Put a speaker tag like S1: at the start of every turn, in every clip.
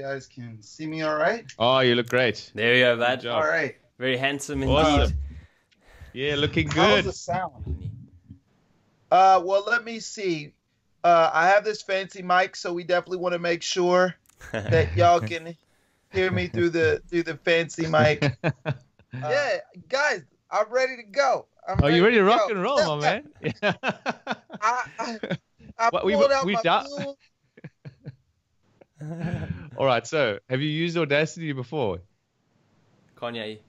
S1: we go.
S2: You guys can see me all right?
S1: Oh, you look great.
S3: There you go, bud.
S2: All right.
S3: Very handsome
S1: Awesome.
S3: indeed.
S1: Yeah, looking good.
S2: How's
S1: good.
S2: the sound? Uh, well, let me see. Uh, I have this fancy mic, so we definitely want to make sure that y'all can hear me through the through the fancy mic. yeah, guys, I'm ready to go. I'm
S1: Are you ready to rock
S2: go.
S1: and roll, my man?
S2: I, I, I
S1: What, we-
S2: pulled out
S1: we
S2: my
S1: done-
S2: blue-
S1: All right. So, have you used Audacity before?
S3: Kanye.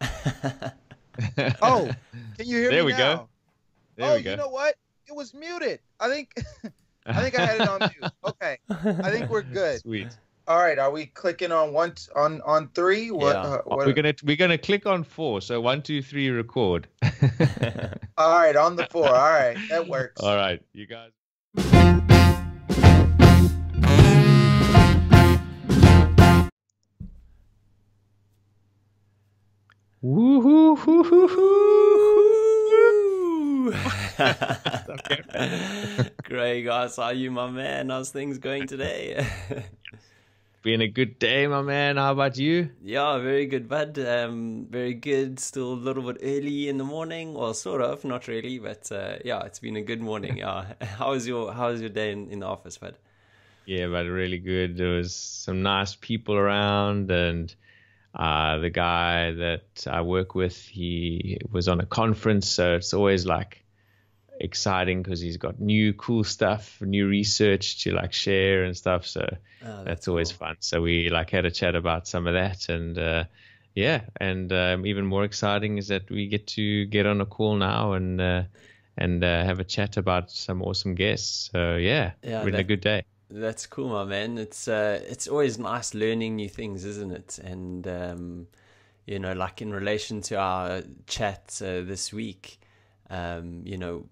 S2: Oh, can you hear
S1: There
S2: me There
S1: we oh,
S2: now?
S1: go. There
S2: oh,
S1: we go.
S2: you know what? It was muted. I think I think I had it on mute. Okay, I think we're good.
S1: Sweet.
S2: All right, are we clicking on one on on three? What,
S3: Yeah.
S2: uh, what-
S1: We're gonna we're gonna click on four. So one, two, three, record.
S2: All right, on the four. All right, that works.
S1: All right, you guys. Woohoo! hoo, hoo, hoo.
S3: Great guys, how are you, my man? How's things going today?
S1: Been a good day, my man. How about you?
S3: yeah, very good, bud. Um, very good. Still a little bit early in the morning. Well, sort of, not really, but uh, yeah, it's been a good morning. Yeah. How was your How was your day in, in the office, bud?
S1: Yeah, but really good. There was some nice people around, and uh, the guy that I work with, he was on a conference, so it's always like exciting because he's got new cool stuff, new research to like share and stuff. So
S3: Oh,
S1: that's always fun. So we like had a chat about some of that, and uh, yeah, and um, even more exciting is that we get to get on a call now and uh, and uh, have a chat about some awesome guests. So yeah,
S3: Yeah,
S1: really a good day.
S3: That's cool, my man. It's uh, it's always nice learning new things, isn't it? And um, you know, like in relation to our chat uh, this week, um, you know,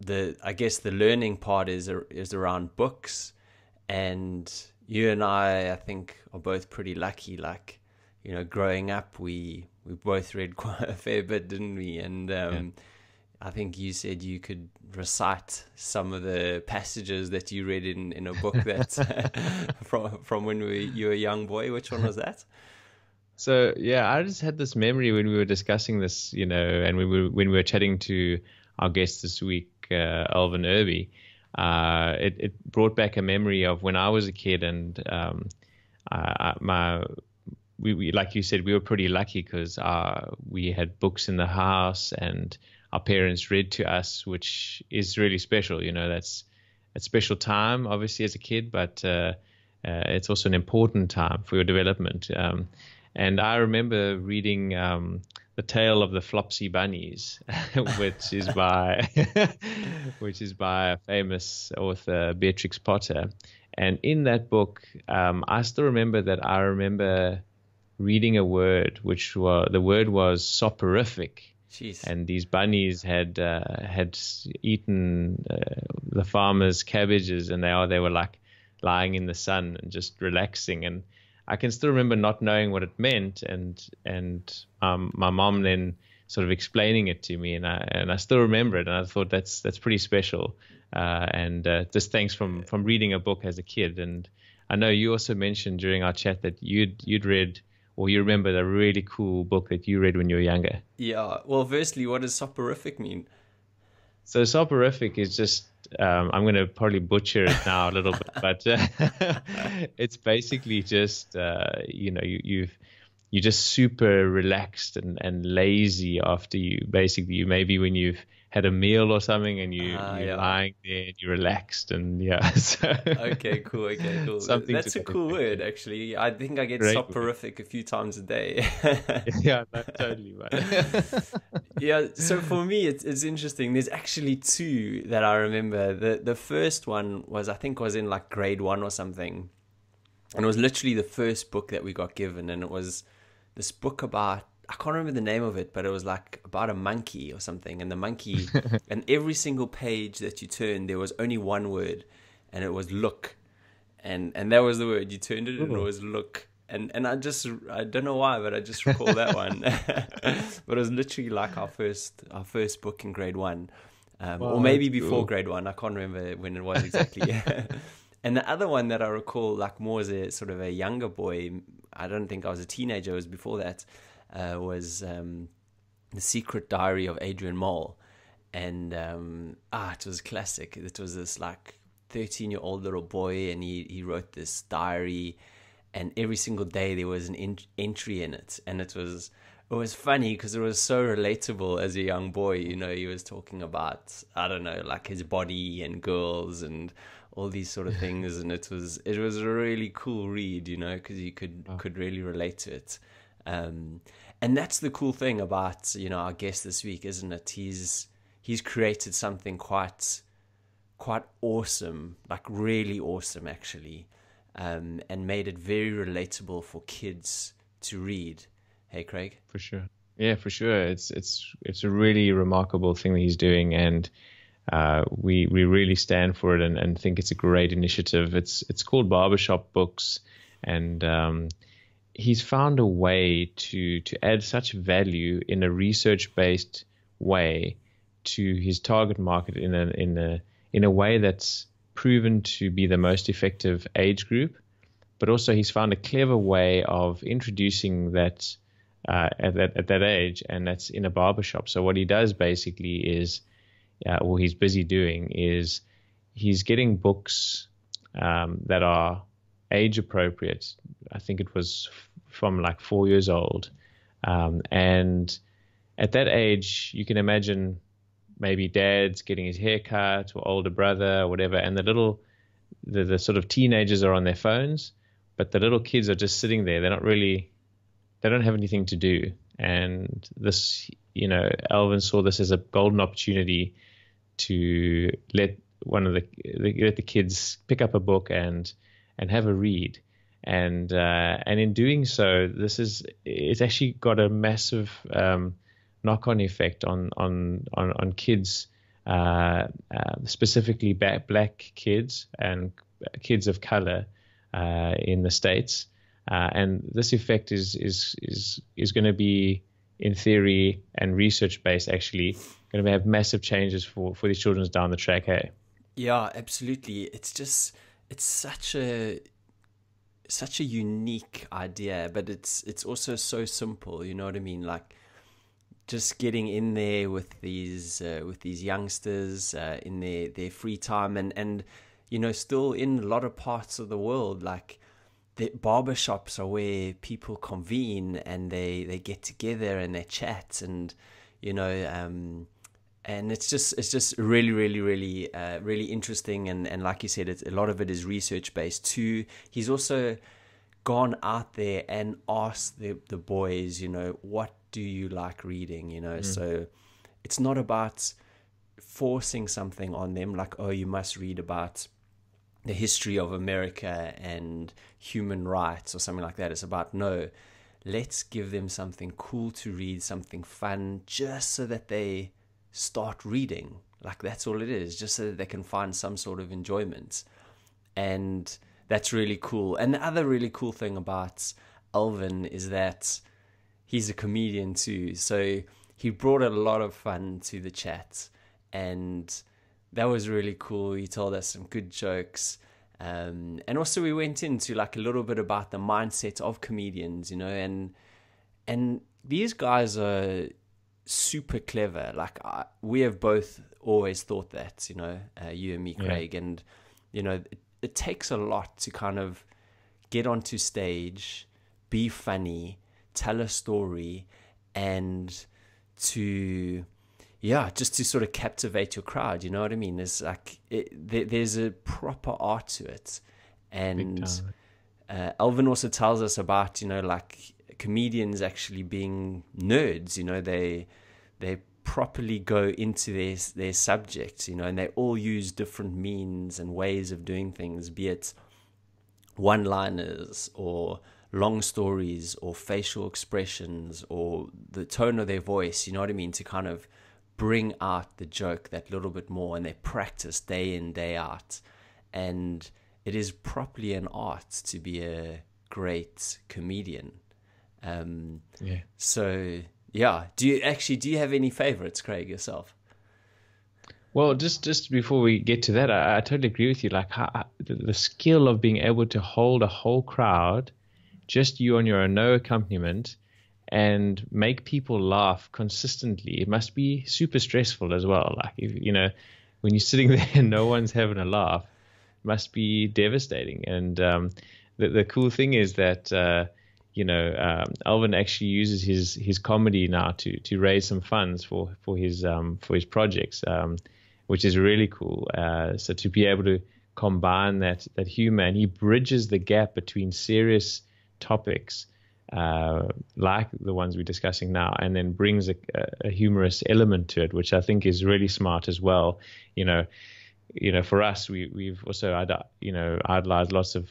S3: the I guess the learning part is is around books, and you and I, I think, are both pretty lucky. Like, you know, growing up, we we both read quite a fair bit, didn't we? And um, I think you said you could recite some of the passages that you read in, in a book that from from when we, you were a young boy. Which one was that?
S1: So yeah, I just had this memory when we were discussing this, you know, and we were when we were chatting to our guest this week, uh, Irby. Uh, it, it brought back a memory of when I was a kid, and um, my we, we like you said we were pretty lucky because uh, we had books in the house and our parents read to us, which is really special. You know, that's a special time, obviously, as a kid, but uh, uh, it's also an important time for your development. Um, and I remember reading um, the tale of the Flopsy Bunnies, which is by which is by a famous author Beatrix Potter. And in that book, um, I still remember that I remember reading a word, which was the word was soporific
S3: Jeez.
S1: and these bunnies had uh, had eaten uh, the farmer's cabbages, and they are they were like lying in the sun and just relaxing. And I can still remember not knowing what it meant, and and um, my mom then sort of explaining it to me, and I and I still remember it, and I thought that's that's pretty special. Uh, and uh, just thanks from from reading a book as a kid, and I know you also mentioned during our chat that you'd you'd read or you remember a really cool book that you read when you were younger.
S3: yeah. Well, firstly, what does soporific mean?
S1: So soporific is just um, I'm going to probably butcher it now a little bit, but uh, it's basically just uh, you know you, you've you're just super relaxed and, and lazy after you basically you maybe when you've had a meal or something and you
S3: Ah,
S1: you're
S3: yeah.
S1: lying there and you're relaxed and yeah so
S3: Okay, cool. Okay, cool.
S1: Something
S3: That's a cool word, actually. I think I get
S1: Great
S3: soporific a few times a day.
S1: yeah no, totally man.
S3: yeah so for me it's, it's interesting there's actually two that i remember the the first one was i think was in like grade one or something and it was literally the first book that we got given and it was this book about i can't remember the name of it but it was like about a monkey or something and the monkey and every single page that you turned there was only one word and it was look and and that was the word you turned it and it was look and and I just I don't know why, but I just recall that one. but it was literally like our first our first book in grade one, um, or maybe before cool. grade one. I can't remember when it was exactly. and the other one that I recall, like more as a sort of a younger boy, I don't think I was a teenager. It was before that. Uh, was um, the Secret Diary of Adrian Mole, and um, ah, it was classic. It was this like thirteen year old little boy, and he he wrote this diary and every single day there was an in- entry in it. And it was it was funny because it was so relatable as a young boy you know he was talking about i don't know like his body and girls and all these sort of things. And it was it was a really cool read you know because you could oh. could really relate to it um, and that's the cool thing about you know our guest this week isn't it he's he's created something quite quite awesome like really awesome actually um, and made it very relatable for kids to read. Hey, Craig.
S1: For sure. Yeah, for sure. It's it's it's a really remarkable thing that he's doing, and uh, we we really stand for it and, and think it's a great initiative. It's it's called Barbershop Books, and um, he's found a way to to add such value in a research based way to his target market in a in a in a way that's proven to be the most effective age group, but also he's found a clever way of introducing that uh, at, that, at that age, and that's in a barbershop. So what he does basically is, uh, what he's busy doing is he's getting books um, that are age appropriate. I think it was from like four years old, um, and at that age, you can imagine maybe dad's getting his hair cut or older brother or whatever, and the little the, the sort of teenagers are on their phones, but the little kids are just sitting there. They're not really they don't have anything to do. And this, you know, Alvin saw this as a golden opportunity to let one of the let the kids pick up a book and and have a read. And uh, and in doing so, this is it's actually got a massive um, knock-on effect on on on, on kids, uh, uh, specifically black kids and kids of color uh, in the states. Uh, and this effect is is is is going to be, in theory and research based, actually going to have massive changes for for these children down the track. Hey.
S3: Yeah, absolutely. It's just it's such a such a unique idea, but it's it's also so simple. You know what I mean? Like just getting in there with these uh, with these youngsters uh, in their their free time and and you know still in a lot of parts of the world like the barbershops are where people convene and they they get together and they chat and you know um, and it's just it's just really really really uh, really interesting. And and like you said it's, a lot of it is research based too. He's also gone out there and asked the the boys you know what do you like reading? You know mm. so it's not about forcing something on them like oh you must read about the history of America and human rights or something like that. It's about no let's give them something cool to read something fun just so that they start reading like that's all it is just so that they can find some sort of enjoyment and that's really cool and the other really cool thing about Alvin is that he's a comedian too. So he brought a lot of fun to the chat, and that was really cool. He told us some good jokes. Um, and also we went into like a little bit about the mindset of comedians, you know, and and these guys are super clever. Like I, we have both always thought that, you know, uh, you and me, Craig, yeah. and you know, it, it takes a lot to kind of get onto stage, be funny, tell a story and to yeah just to sort of captivate your crowd you know what i mean there's like it, there, there's a proper art to it and uh, alvin also tells us about you know like comedians actually being nerds you know they they properly go into their their subjects you know and they all use different means and ways of doing things be it one liners or long stories or facial expressions or the tone of their voice, you know what I mean, to kind of bring out the joke that little bit more and they practice day in, day out. And it is properly an art to be a great comedian. Um,
S1: Yeah.
S3: so yeah, do you actually do you have any favorites, Craig yourself?
S1: Well, just just before we get to that, I, I totally agree with you. Like how, the, the skill of being able to hold a whole crowd, just you on your own, no accompaniment, and make people laugh consistently. It must be super stressful as well. Like if you know, when you're sitting there and no one's having a laugh, it must be devastating. And um, the the cool thing is that. Uh, you know, um, Alvin actually uses his his comedy now to to raise some funds for for his um, for his projects, um, which is really cool. Uh, so to be able to combine that that humor and he bridges the gap between serious topics uh, like the ones we're discussing now, and then brings a, a humorous element to it, which I think is really smart as well. You know, you know, for us, we we've also you know idolized lots of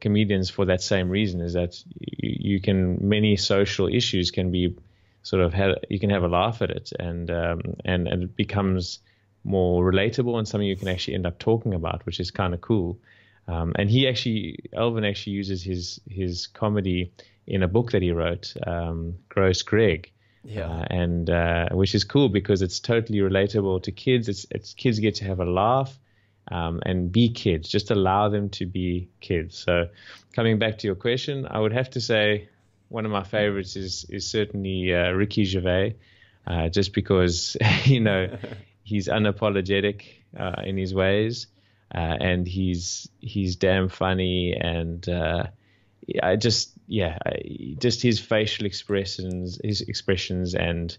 S1: comedians for that same reason is that you, you, can many social issues can be sort of have, you can have a laugh at it and um, and and it becomes more relatable and something you can actually end up talking about which is kind of cool. Um, and he actually Alvin actually uses his his comedy in a book that he wrote um, Gross Greg.
S3: Yeah.
S1: Uh, and uh, which is cool because it's totally relatable to kids. It's it's kids get to have a laugh um, and be kids. Just allow them to be kids. So, coming back to your question, I would have to say one of my favorites is is certainly uh, Ricky Gervais, uh, just because you know he's unapologetic uh, in his ways, uh, and he's he's damn funny, and uh, I just yeah, just his facial expressions, his expressions, and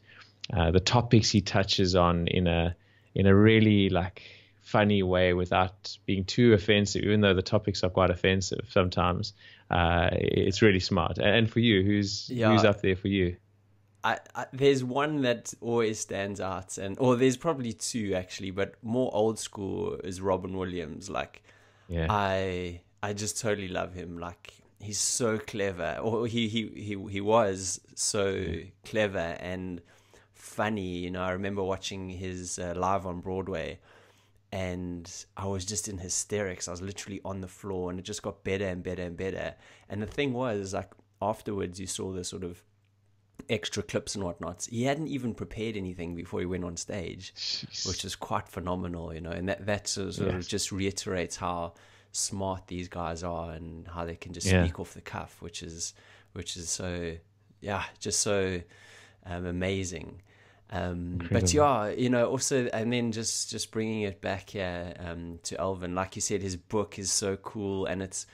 S1: uh, the topics he touches on in a in a really like funny way without being too offensive, even though the topics are quite offensive sometimes. Uh, it's really smart. And for you, who's yeah. who's up there for you?
S3: I, I, there's one that always stands out, and or there's probably two actually, but more old school is Robin Williams. Like,
S1: yeah.
S3: I I just totally love him. Like, he's so clever, or he he he he was so yeah. clever and funny. You know, I remember watching his uh, live on Broadway and I was just in hysterics. I was literally on the floor, and it just got better and better and better. And the thing was, like afterwards, you saw the sort of extra clips and whatnot. He hadn't even prepared anything before he went on stage, Jeez. which is quite phenomenal, you know. And that that sort of yes. just reiterates how smart these guys are and how they can just yeah. speak off the cuff, which is which is so yeah, just so um, amazing. Um, but yeah, you know, also, and then just just bringing it back here um, to Alvin, like you said, his book is so cool, and it's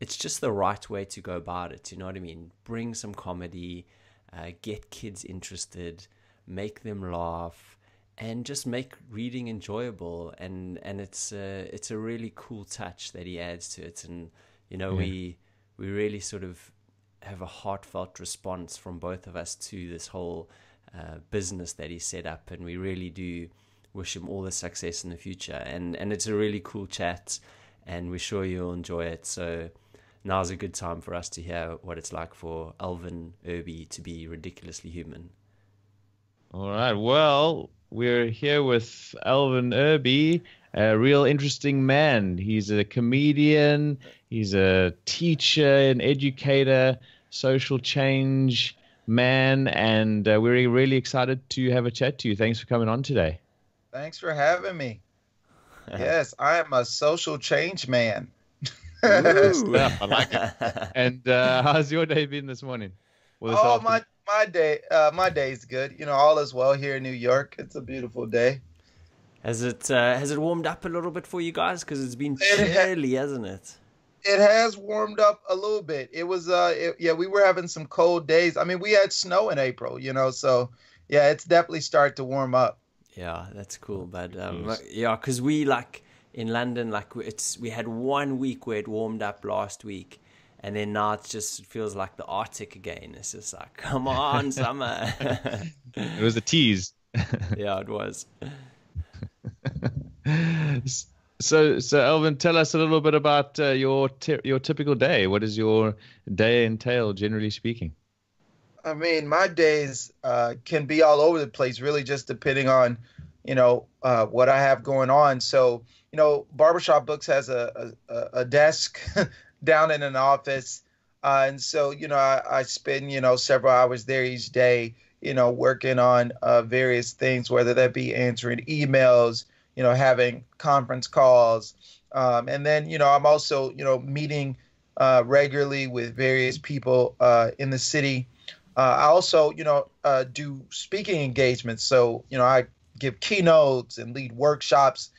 S3: it's just the right way to go about it. You know what I mean? Bring some comedy, uh, get kids interested, make them laugh, and just make reading enjoyable. And and it's a, it's a really cool touch that he adds to it. And you know, yeah. we we really sort of have a heartfelt response from both of us to this whole uh, business that he set up, and we really do wish him all the success in the future. And and it's a really cool chat, and we're sure you'll enjoy it. So now's a good time for us to hear what it's like for Alvin Irby to be ridiculously human.
S1: All right. Well, we're here with Alvin Irby, a real interesting man. He's a comedian, he's a teacher, an educator, social change man, and uh, we're really excited to have a chat to you. Thanks for coming on today.
S2: Thanks for having me. yes, I am a social change man. Ooh, I
S1: like it. And uh, how's your day been this morning?
S2: Well, this oh, my my day, uh, my day's good. You know, all is well here in New York. It's a beautiful day.
S3: Has it uh, has it warmed up a little bit for you guys? Because it's been chilly, hasn't it?
S2: It has warmed up a little bit. It was uh it, yeah, we were having some cold days. I mean, we had snow in April, you know, so yeah, it's definitely started to warm up.
S3: Yeah, that's cool, but um yeah, cuz we like in London like it's we had one week where it warmed up last week and then now it just feels like the Arctic again. It's just like, come on, summer.
S1: it was a tease.
S3: yeah, it was.
S1: So, so Alvin, tell us a little bit about uh, your your typical day. What does your day entail, generally speaking?
S2: I mean, my days uh, can be all over the place, really, just depending on, you know, uh, what I have going on. So, you know, Barbershop Books has a a, a desk down in an office. Uh, and so, you know, I, I, spend, you know, several hours there each day, you know, working on uh, various things, whether that be answering emails, you know, having conference calls. Um, and then, you know, I'm also, you know, meeting uh, regularly with various people uh, in the city. Uh, I also, you know, uh, do speaking engagements. So, you know, I give keynotes and lead workshops,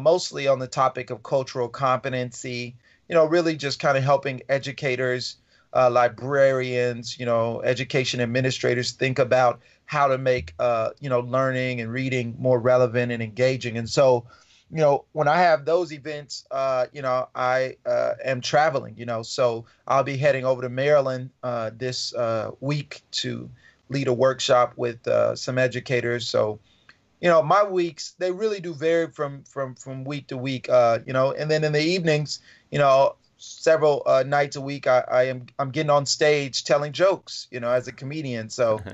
S2: mostly on the topic of cultural competency, you know, really just kind of helping educators uh, librarians, you know, education administrators think about how to make, uh, you know, learning and reading more relevant and engaging. And so, you know, when I have those events, uh, you know, I uh, am traveling, you know, so I'll be heading over to Maryland uh, this uh, week to lead a workshop with some educators. So, you know, my weeks they really do vary from from from week to week. you know, and then in the evenings, you know, several uh, nights a week I, I am I'm getting on stage telling jokes, you know, as a comedian. So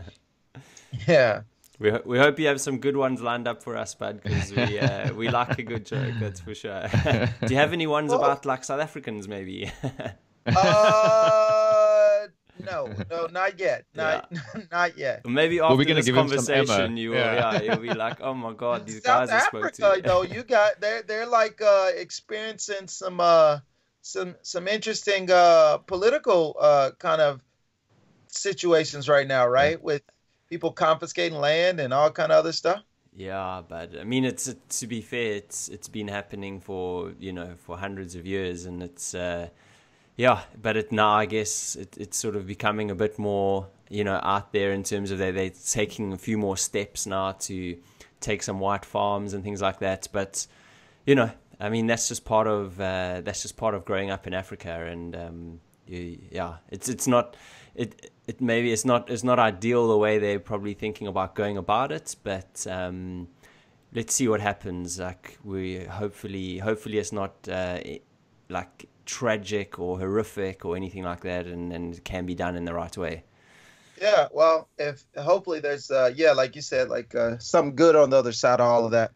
S2: yeah.
S3: We, we hope you have some good ones lined up for us, bud, because we uh, we like a good joke, that's for sure. Do you have any ones well, about like South Africans, maybe?
S2: uh, no, no, not yet, not yeah. not yet.
S3: Maybe after well, this conversation, you will, yeah. yeah, you'll be like, oh my god, these
S2: South
S3: guys
S2: Africa, spoke to. though, you got they're they're like uh, experiencing some uh some some interesting uh, political uh, kind of situations right now, right? With people confiscating land and all kind of other stuff.
S3: Yeah, but I mean, it's to be fair, it's it's been happening for you know for hundreds of years, and it's uh, yeah, but it now I guess it, it's sort of becoming a bit more you know out there in terms of they they're taking a few more steps now to take some white farms and things like that, but you know I mean, that's just part of uh, that's just part of growing up in Africa, and um, you, yeah, it's it's not it it maybe it's not it's not ideal the way they're probably thinking about going about it, but um, let's see what happens. Like we hopefully hopefully it's not uh, like tragic or horrific or anything like that, and and can be done in the right way.
S2: Yeah, well, if hopefully there's uh, yeah, like you said, like uh, some good on the other side of all of that.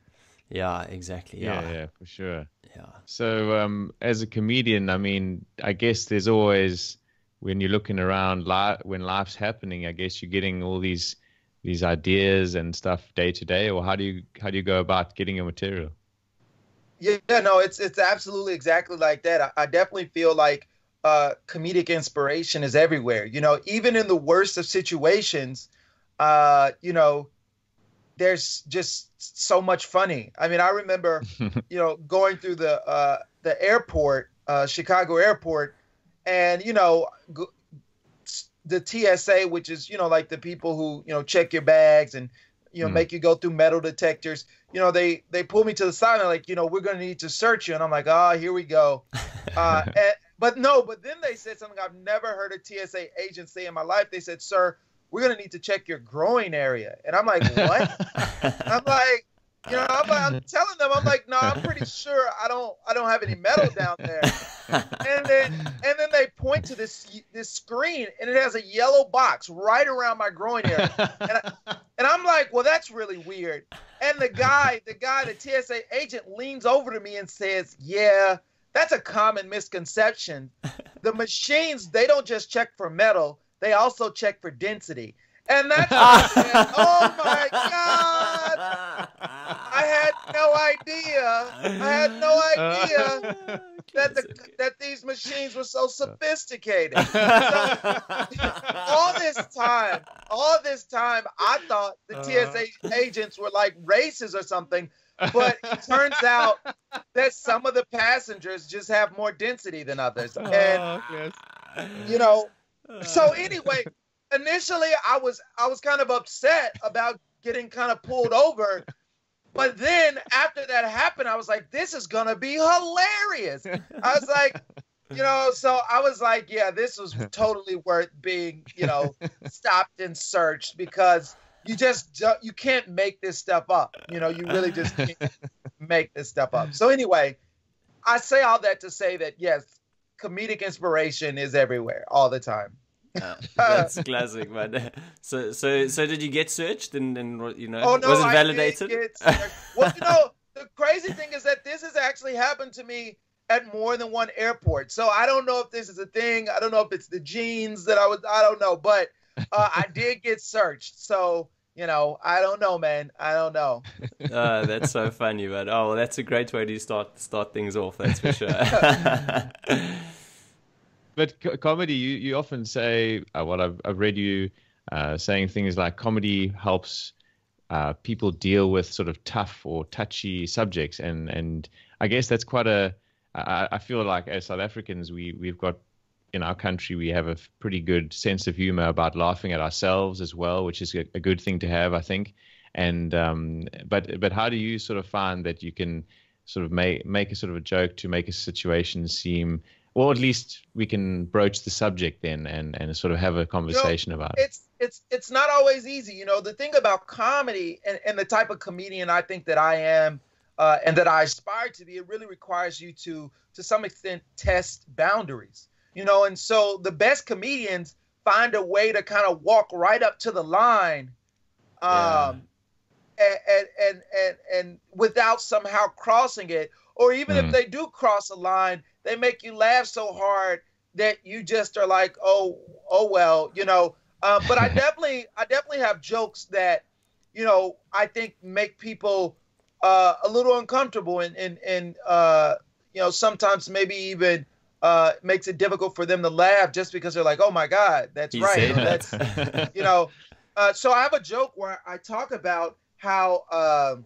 S3: Yeah, exactly. Yeah,
S1: yeah, yeah for sure.
S3: Yeah.
S1: So, um, as a comedian, I mean, I guess there's always when you're looking around, li- when life's happening, I guess you're getting all these these ideas and stuff day to day, or how do you how do you go about getting your material?
S2: Yeah, no, it's it's absolutely exactly like that. I, I definitely feel like uh, comedic inspiration is everywhere. You know, even in the worst of situations, uh, you know, there's just so much funny. I mean, I remember, you know, going through the uh, the airport, uh, Chicago airport, and you know, the TSA, which is you know like the people who you know check your bags and you know mm. make you go through metal detectors. You know, they they pull me to the side and like, you know, we're gonna need to search you, and I'm like, ah, oh, here we go. Uh, and, but no, but then they said something I've never heard a TSA agent say in my life. They said, sir we're gonna need to check your groin area. And I'm like, what? I'm like, you know, I'm, like, I'm, telling them, I'm like, no, I'm pretty sure I don't, I don't have any metal down there. and then, and then they point to this this screen, and it has a yellow box right around my groin area. And, I, and I'm like, well, that's really weird. And the guy, the guy, the TSA agent leans over to me and says, yeah, that's a common misconception. The machines, they don't just check for metal they also check for density. And that's oh my God. I had no idea. I had no idea that the, that these machines were so sophisticated. So, all this time, all this time, I thought the TSA agents were like races or something. But it turns out that some of the passengers just have more density than others. And, oh, you know, so anyway, initially I was I was kind of upset about getting kind of pulled over. But then after that happened, I was like, this is gonna be hilarious. I was like, you know, so I was like, yeah, this was totally worth being, you know, stopped and searched because you just you can't make this stuff up. You know, you really just can't make this stuff up. So anyway, I say all that to say that yes, comedic inspiration is everywhere all the time.
S3: Uh, that's classic, man. So, so, so, did you get searched and, and you know, oh, no, was it validated?
S2: well, you know, the crazy thing is that this has actually happened to me at more than one airport. So I don't know if this is a thing. I don't know if it's the genes that I was. I don't know, but uh, I did get searched. So you know, I don't know, man. I don't know.
S3: uh, that's so funny, but oh, well, that's a great way to start start things off. That's for sure.
S1: But co- comedy, you, you often say, uh, well, I've, I've read you uh, saying things like comedy helps uh, people deal with sort of tough or touchy subjects, and and I guess that's quite a. I, I feel like as South Africans, we we've got in our country we have a pretty good sense of humor about laughing at ourselves as well, which is a, a good thing to have, I think. And um, but but how do you sort of find that you can sort of make make a sort of a joke to make a situation seem or at least we can broach the subject then and, and sort of have a conversation
S2: you
S1: know, about
S2: it. It's it's it's not always easy. You know, the thing about comedy and, and the type of comedian I think that I am uh, and that I aspire to be, it really requires you to to some extent test boundaries. You know, and so the best comedians find a way to kind of walk right up to the line. Um yeah. and, and and and without somehow crossing it. Or even mm. if hmm. they do cross a line, they make you laugh so hard that you just are like, oh, oh well, you know. Uh, but I definitely, I definitely have jokes that, you know, I think make people uh, a little uncomfortable and and and uh, you know sometimes maybe even uh, makes it difficult for them to laugh just because they're like, oh my god, that's
S3: he
S2: right,
S3: that.
S2: that's you know. Uh, so I have a joke where I talk about how um,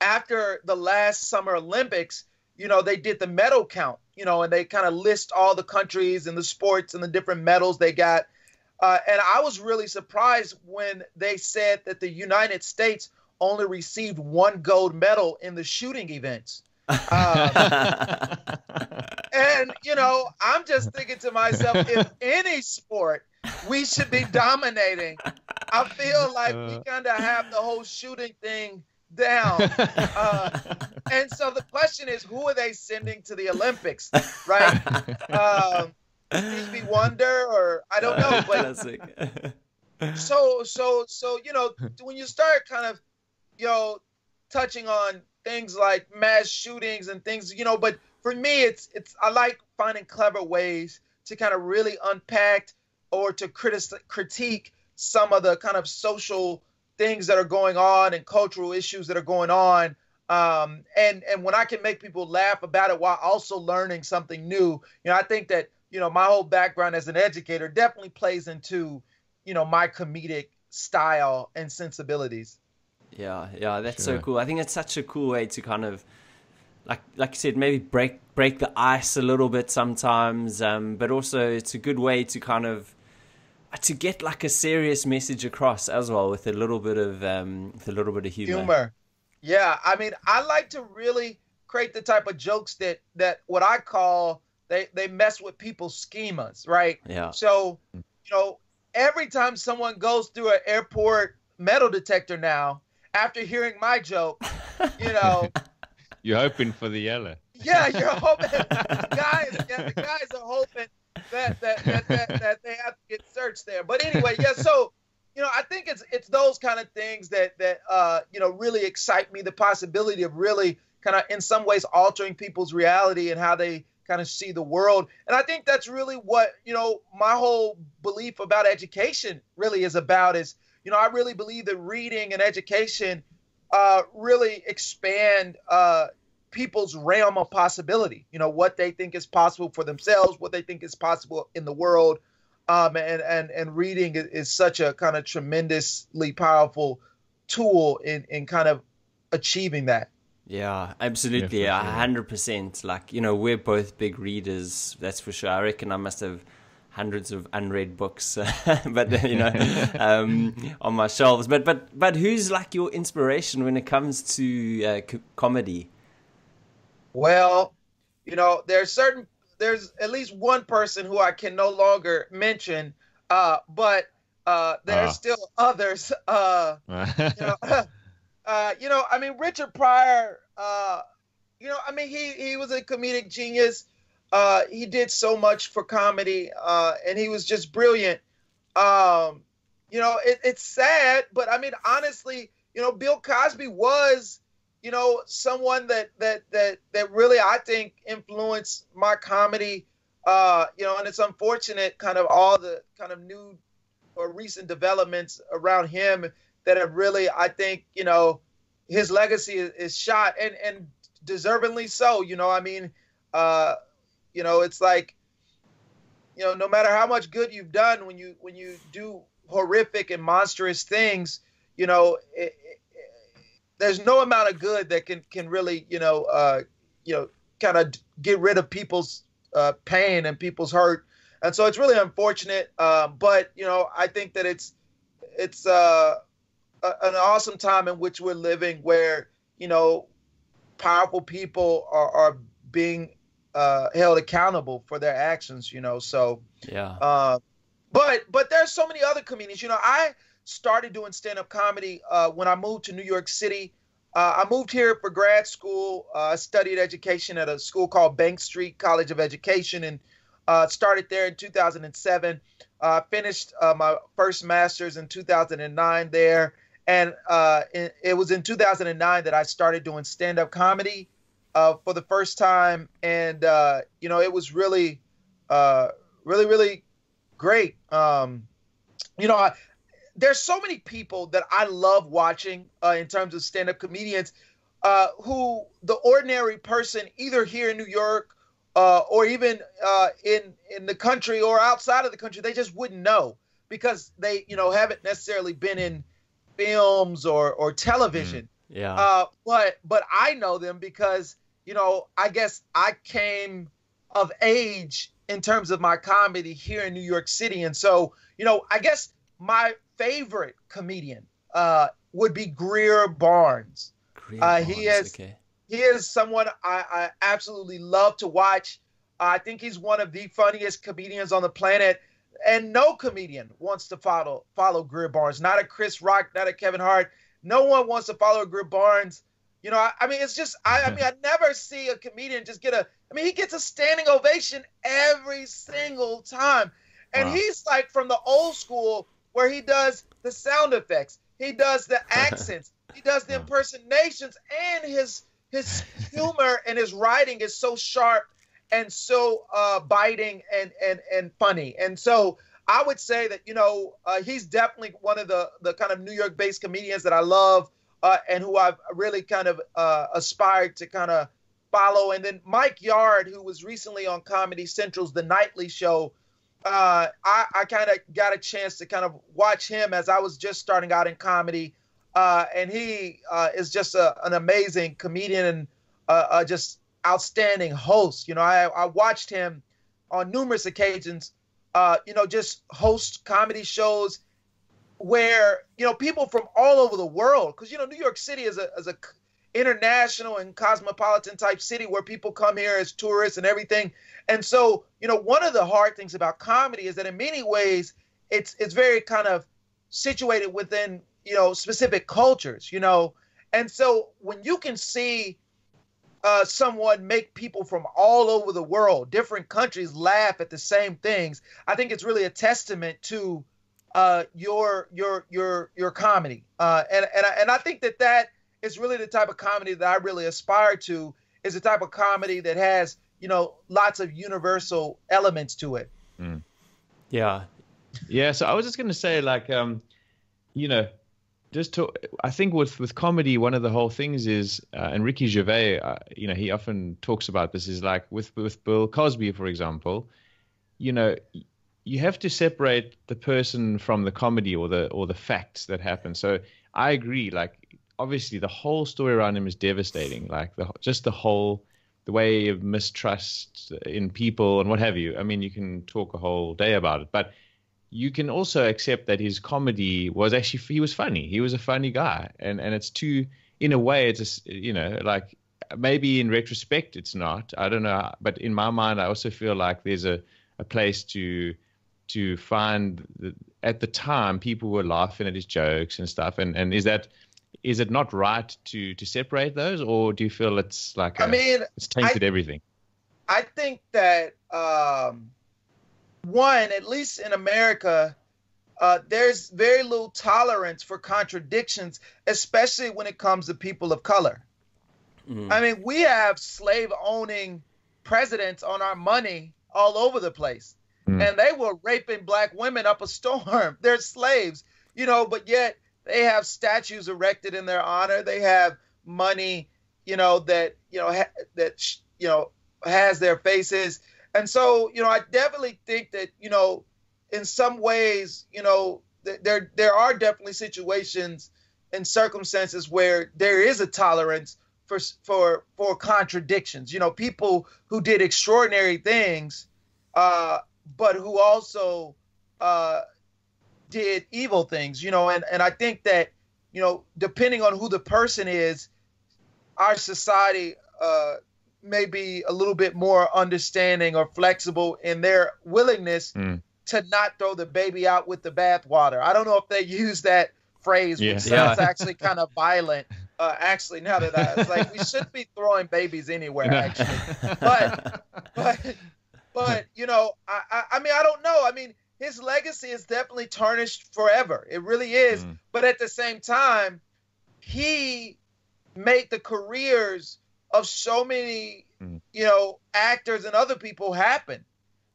S2: after the last Summer Olympics, you know, they did the medal count, you know, and they kind of list all the countries and the sports and the different medals they got. Uh, and I was really surprised when they said that the United States only received one gold medal in the shooting events. Uh, and, you know, I'm just thinking to myself, if any sport we should be dominating, I feel like we uh. kind of have the whole shooting thing down. Uh, and so the question is, who are they sending to the Olympics, right? Um, Stevie Wonder, or I don't know, but so so so you know when you start kind of you know touching on things like mass shootings and things, you know, but for me, it's it's I like finding clever ways to kind of really unpack or to critic critique some of the kind of social things that are going on and cultural issues that are going on. Um, and and when I can make people laugh about it while also learning something new, you know, I think that you know my whole background as an educator definitely plays into you know my comedic style and sensibilities.
S3: Yeah, yeah, that's sure. so cool. I think it's such a cool way to kind of like like you said, maybe break break the ice a little bit sometimes, um, but also it's a good way to kind of to get like a serious message across as well with a little bit of um, with a little bit of humor.
S2: Humor, yeah. I mean, I like to really create the type of jokes that that what I call they they mess with people's schemas, right?
S3: Yeah.
S2: So you know, every time someone goes through an airport metal detector now, after hearing my joke, you know,
S1: you're hoping for the yellow.
S2: Yeah, you're hoping. guys, yeah, the guys are hoping that that, that that that they have to get searched there. But anyway, yeah. So you know, I think it's it's those kind of things that that uh, you know really excite me. The possibility of really kind of in some ways altering people's reality and how they kind of see the world. And I think that's really what you know my whole belief about education really is about. Is you know I really believe that reading and education uh, really expand uh, people's realm of possibility. You know what they think is possible for themselves, what they think is possible in the world, um, and and and reading is such a kind of tremendously powerful tool in in kind of achieving that.
S3: Yeah, absolutely, a hundred percent. Like you know, we're both big readers. That's for sure. I reckon I must have hundreds of unread books, but you know, um, on my shelves. But but but who's like your inspiration when it comes to uh, c- comedy?
S2: Well, you know, there's certain there's at least one person who I can no longer mention, uh, but uh, there's uh. still others. Uh, you, know, uh, you know, I mean, Richard Pryor. Uh, you know, I mean, he he was a comedic genius. Uh, he did so much for comedy, uh, and he was just brilliant. Um, you know, it, it's sad, but I mean, honestly, you know, Bill Cosby was you know, someone that that that that really I think influenced my comedy. Uh, you know, and it's unfortunate, kind of all the kind of new or recent developments around him that have really, I think, you know, his legacy is, is shot and and deservingly so. You know, I mean, uh, you know, it's like, you know, no matter how much good you've done, when you when you do horrific and monstrous things, you know, there's no amount of good that can can really, you know, uh, you know, kind of get rid of people's uh, pain and people's hurt. And so it's really unfortunate. Um, but you know, I think that it's it's uh, a, an awesome time in which we're living, where you know, powerful people are, are being uh, held accountable for their actions. You know, so
S3: yeah.
S2: Uh, but but there's so many other comedians. You know, I started doing stand-up comedy uh, when I moved to New York City. Uh, I moved here for grad school. Uh, I studied education at a school called Bank Street College of Education and uh, started there in 2007. Uh, finished uh, my first master's in 2009 there. And uh, it, it, was in 2009 that I started doing stand-up comedy for the first time. And, you know, it was really, really, really great. Um, you know, I, there's so many people that I love watching uh, in terms of stand-up comedians uh, who the ordinary person, either here in New York uh, or even uh, in in the country or outside of the country, they just wouldn't know because they, you know, haven't necessarily been in films or or television.
S3: Mm, yeah.
S2: Uh, but but I know them because you know I guess I came of age in terms of my comedy here in New York City, and so you know I guess my favorite comedian uh, would be Greer Barnes.
S3: Greer uh, he is okay.
S2: he is someone I, I absolutely love to watch. I think he's one of the funniest comedians on the planet, and no comedian wants to follow follow Greer Barnes. Not a Chris Rock, not a Kevin Hart. No one wants to follow Greer Barnes. You know, I, I mean, it's just I, I mean, I never see a comedian just get a. I mean, he gets a standing ovation every single time, and wow. he's like from the old school where he does the sound effects, he does the accents, he does the impersonations, and his his humor and his writing is so sharp and so uh, biting and and and funny. And so I would say that you know uh, he's definitely one of the the kind of New York based comedians that I love uh, and who I've really kind of uh, aspired to kind of follow. And then Mike Yard, who was recently on Comedy Central's The Nightly Show, uh, I, I kind of got a chance to kind of watch him as I was just starting out in comedy. Uh, and he uh, is just a, an amazing comedian and uh, uh, just outstanding host. You know, I, I watched him on numerous occasions, uh, you know, just host comedy shows where, you know, people from all over the world, because, you know, New York City is a, is a international and cosmopolitan type city where people come here as tourists and everything. And so, you know, one of the hard things about comedy is that in many ways it's it's very kind of situated within, you know, specific cultures, you know. And so when you can see uh, someone make people from all over the world, different countries, laugh at the same things, I think it's really a testament to uh, your your your your comedy. Uh, and and I, and I think that that is really the type of comedy that I really aspire to. Is the type of comedy that has you know lots of universal elements to it.
S3: Mm. Yeah,
S1: yeah. So I was just going to say, like, um, you know, just to, I think with with comedy, one of the whole things is, uh, and Ricky Gervais, uh, you know, he often talks about this. Is like with with Bill Cosby, for example, you know, you have to separate the person from the comedy or the or the facts that happen. So I agree. Like obviously the whole story around him is devastating. Like the just the whole the way of mistrust in people and what have you. I mean, you can talk a whole day about it, but you can also accept that his comedy was actually he was funny. He was a funny guy, and and it's too in a way it's a, you know like maybe in retrospect it's not. I don't know, but in my mind I also feel like there's a a place to to find the, at the time people were laughing at his jokes and stuff, and and is that is it not right to to separate those, or do you feel it's like a, I mean it's tainted
S2: I,
S1: everything?
S2: I think that um, one, at least in America, uh, there's very little tolerance for contradictions, especially when it comes to people of color. Mm. I mean, we have slave owning presidents on our money all over the place. Mm. And they were raping black women up a storm. They're slaves, you know, but yet they have statues erected in their honor. They have money, you know, that, you know, ha- that, you know, has their faces. And so, you know, I definitely think that, you know, in some ways, you know, th- there there are definitely situations and circumstances where there is a tolerance for for for contradictions. You know, people who did extraordinary things, uh, but who also uh, did evil things. You know, and and I think that you know, depending on who the person is, our society uh, may be a little bit more understanding or flexible in their willingness mm. to not throw the baby out with the bathwater. I don't know if they use that phrase, yeah. which sounds yeah. actually kind of violent. Uh, actually, now that I, it's like we shouldn't be throwing babies anywhere, actually. but, but, but you know, I, I, I mean, I don't know. I mean, his legacy is definitely tarnished forever. It really is. Mm. But at the same time, he made the careers of so many, mm. you know, actors and other people happen,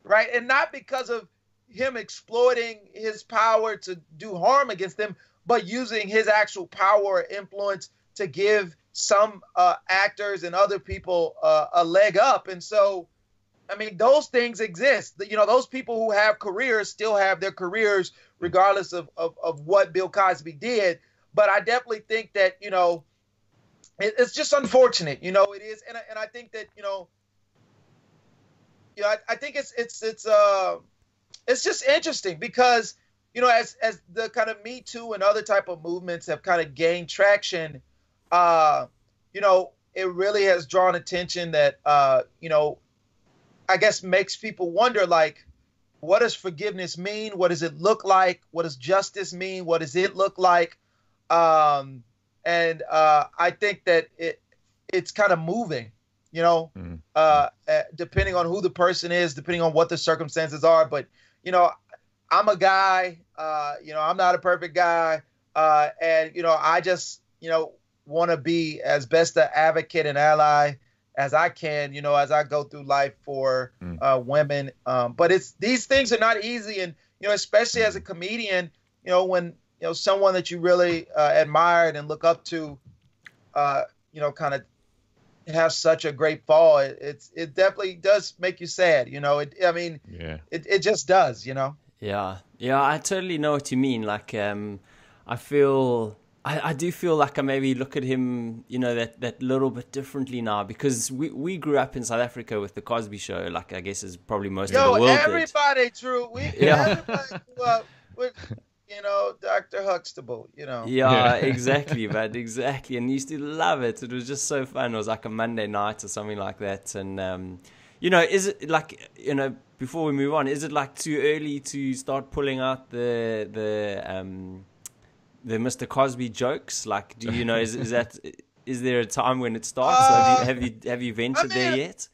S2: right? And not because of him exploiting his power to do harm against them, but using his actual power or influence to give some uh, actors and other people uh, a leg up. And so, I mean, those things exist. You know, those people who have careers still have their careers regardless of, of, of what Bill Cosby did. But I definitely think that, you know, it, it's just unfortunate, you know, it is. And, and I think that, you know, you know, I, I think it's, it's, it's, uh, it's just interesting because, you know, as, as the kind of Me Too and other type of movements have kind of gained traction, uh, you know, it really has drawn attention that, uh, you know, I guess makes people wonder like, what does forgiveness mean? What does it look like? What does justice mean? What does it look like? Um, and uh, I think that it it's kind of moving, you know, mm-hmm. uh, uh, depending on who the person is, depending on what the circumstances are. But you know, I'm a guy, uh, you know, I'm not a perfect guy, uh, and you know, I just you know want to be as best an advocate and ally as I can, you know, as I go through life for mm. uh, women. Um, but it's these things are not easy, and you know, especially as a mm. comedian, you know, when you know someone that you really uh, admired and look up to, uh, you know, kind of have such a great fall. It, it's it definitely does make you sad. You know, it. I mean, yeah, it it just does. You know.
S3: Yeah, yeah, I totally know what you mean. Like, um, I feel. I, I do feel like I maybe look at him, you know, that, that little bit differently now because we, we grew up in South Africa with the Cosby Show, like I guess is probably most Yo, of the world.
S2: everybody, did. True, we yeah. everybody grew up with you know, Dr. Huxtable, you know.
S3: Yeah, exactly, man, exactly. And used to love it. It was just so fun. It was like a Monday night or something like that. And, um, you know, is it like, you know, before we move on, is it like too early to start pulling out the, the, um, the Mr. Cosby jokes? Like, do you know, is, is that, is there a time when it starts? Uh, have, you, have you, have you ventured I mean, there yet?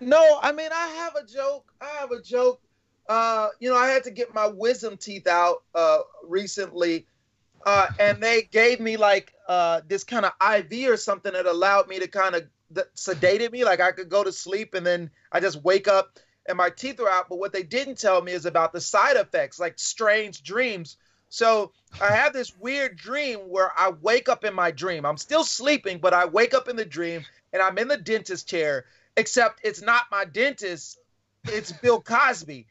S2: No, I mean, I have a joke. I have a joke uh, you know, I had to get my wisdom teeth out uh, recently, uh, and they gave me like uh, this kind of IV or something that allowed me to kind of that sedated me, like I could go to sleep and then I just wake up and my teeth are out. But what they didn't tell me is about the side effects, like strange dreams. So I have this weird dream where I wake up in my dream. I'm still sleeping, but I wake up in the dream and I'm in the dentist chair, except it's not my dentist it's Bill Cosby,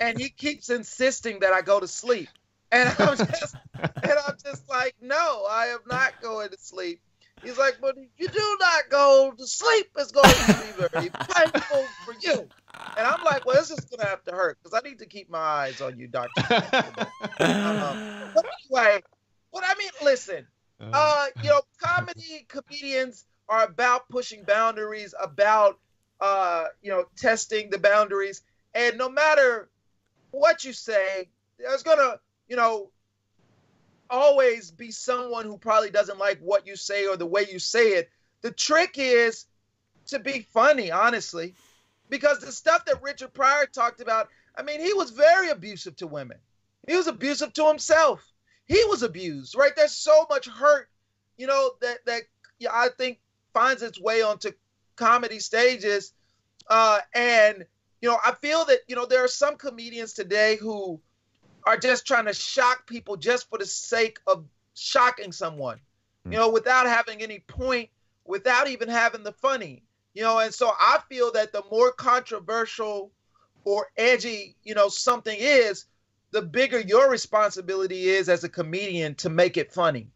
S2: and he keeps insisting that I go to sleep, and I'm just and I'm just like, no, I am not going to sleep. He's like, but if you do not go to sleep, it's going to be very painful for you. And I'm like, well, this is going to have to hurt because I need to keep my eyes on you, Doctor. uh, but anyway, but I mean, listen, uh, uh, you know, comedy comedians are about pushing boundaries, about uh, you know, testing the boundaries. And no matter what you say, there's gonna, you know, always be someone who probably doesn't like what you say or the way you say it. The trick is to be funny, honestly, because the stuff that Richard Pryor talked about, I mean, he was very abusive to women. He was abusive to himself. He was abused, right? There's so much hurt, you know, that that I think finds its way onto comedy stages. Uh, and you know, I feel that you know there are some comedians today who are just trying to shock people just for the sake of shocking someone, mm. you know, without having any point, without even having the funny, you know. And so I feel that the more controversial or edgy, you know, something is, the bigger your responsibility is as a comedian to make it funny.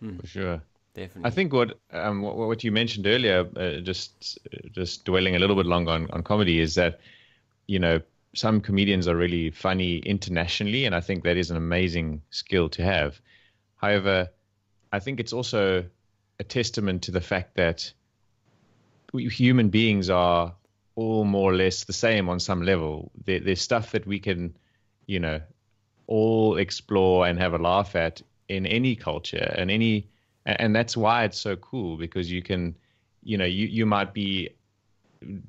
S1: Hmm. For sure. Definitely. I think what um, what, what you mentioned earlier, uh, just just dwelling a little bit longer on, on comedy, is that you know some comedians are really funny internationally, and I think that is an amazing skill to have. However, I think it's also a testament to the fact that we, human beings are all more or less the same on some level. There, there's stuff that we can, you know, all explore and have a laugh at in any culture and any and that's why it's so cool because you can you know you you might be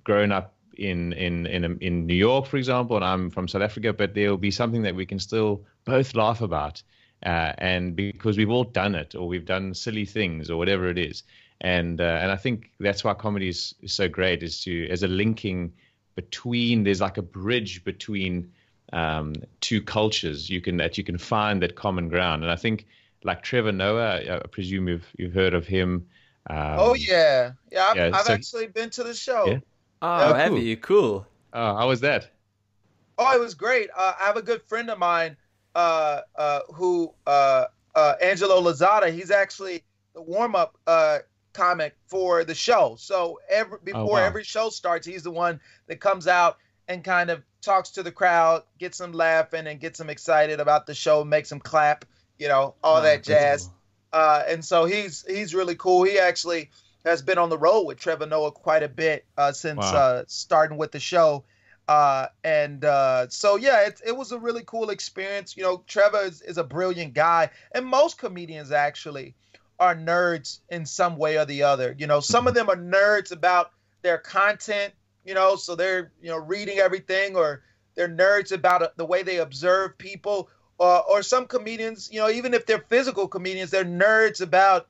S1: grown up in in in in New York for example and I'm from South Africa but there'll be something that we can still both laugh about uh, and because we've all done it or we've done silly things or whatever it is and uh, and I think that's why comedy is, is so great is to as a linking between there's like a bridge between um, two cultures you can that you can find that common ground and I think like Trevor Noah. I presume you've you've heard of him.
S2: Um, oh yeah, yeah. I've, yeah, I've so, actually been to the show. Yeah?
S3: Oh, have cool. you? Cool.
S1: Oh, how was that?
S2: Oh, it was great. Uh, I have a good friend of mine uh, uh, who uh, uh, Angelo Lozada. He's actually the warm up uh, comic for the show. So every oh, before oh, wow. every show starts, he's the one that comes out and kind of talks to the crowd, gets them laughing, and gets them excited about the show, makes them clap you know, all oh, that jazz. Uh, and so he's he's really cool. He actually has been on the road with Trevor Noah quite a bit uh, since wow. uh, starting with the show. Uh, and uh, so yeah, it, it was a really cool experience. You know, Trevor is, is a brilliant guy, and most comedians actually are nerds in some way or the other. You know, some of them are nerds about their content. You know, so they're you know reading everything, or they're nerds about uh, the way they observe people or, or some comedians, you know, even if they're physical comedians, they're nerds about,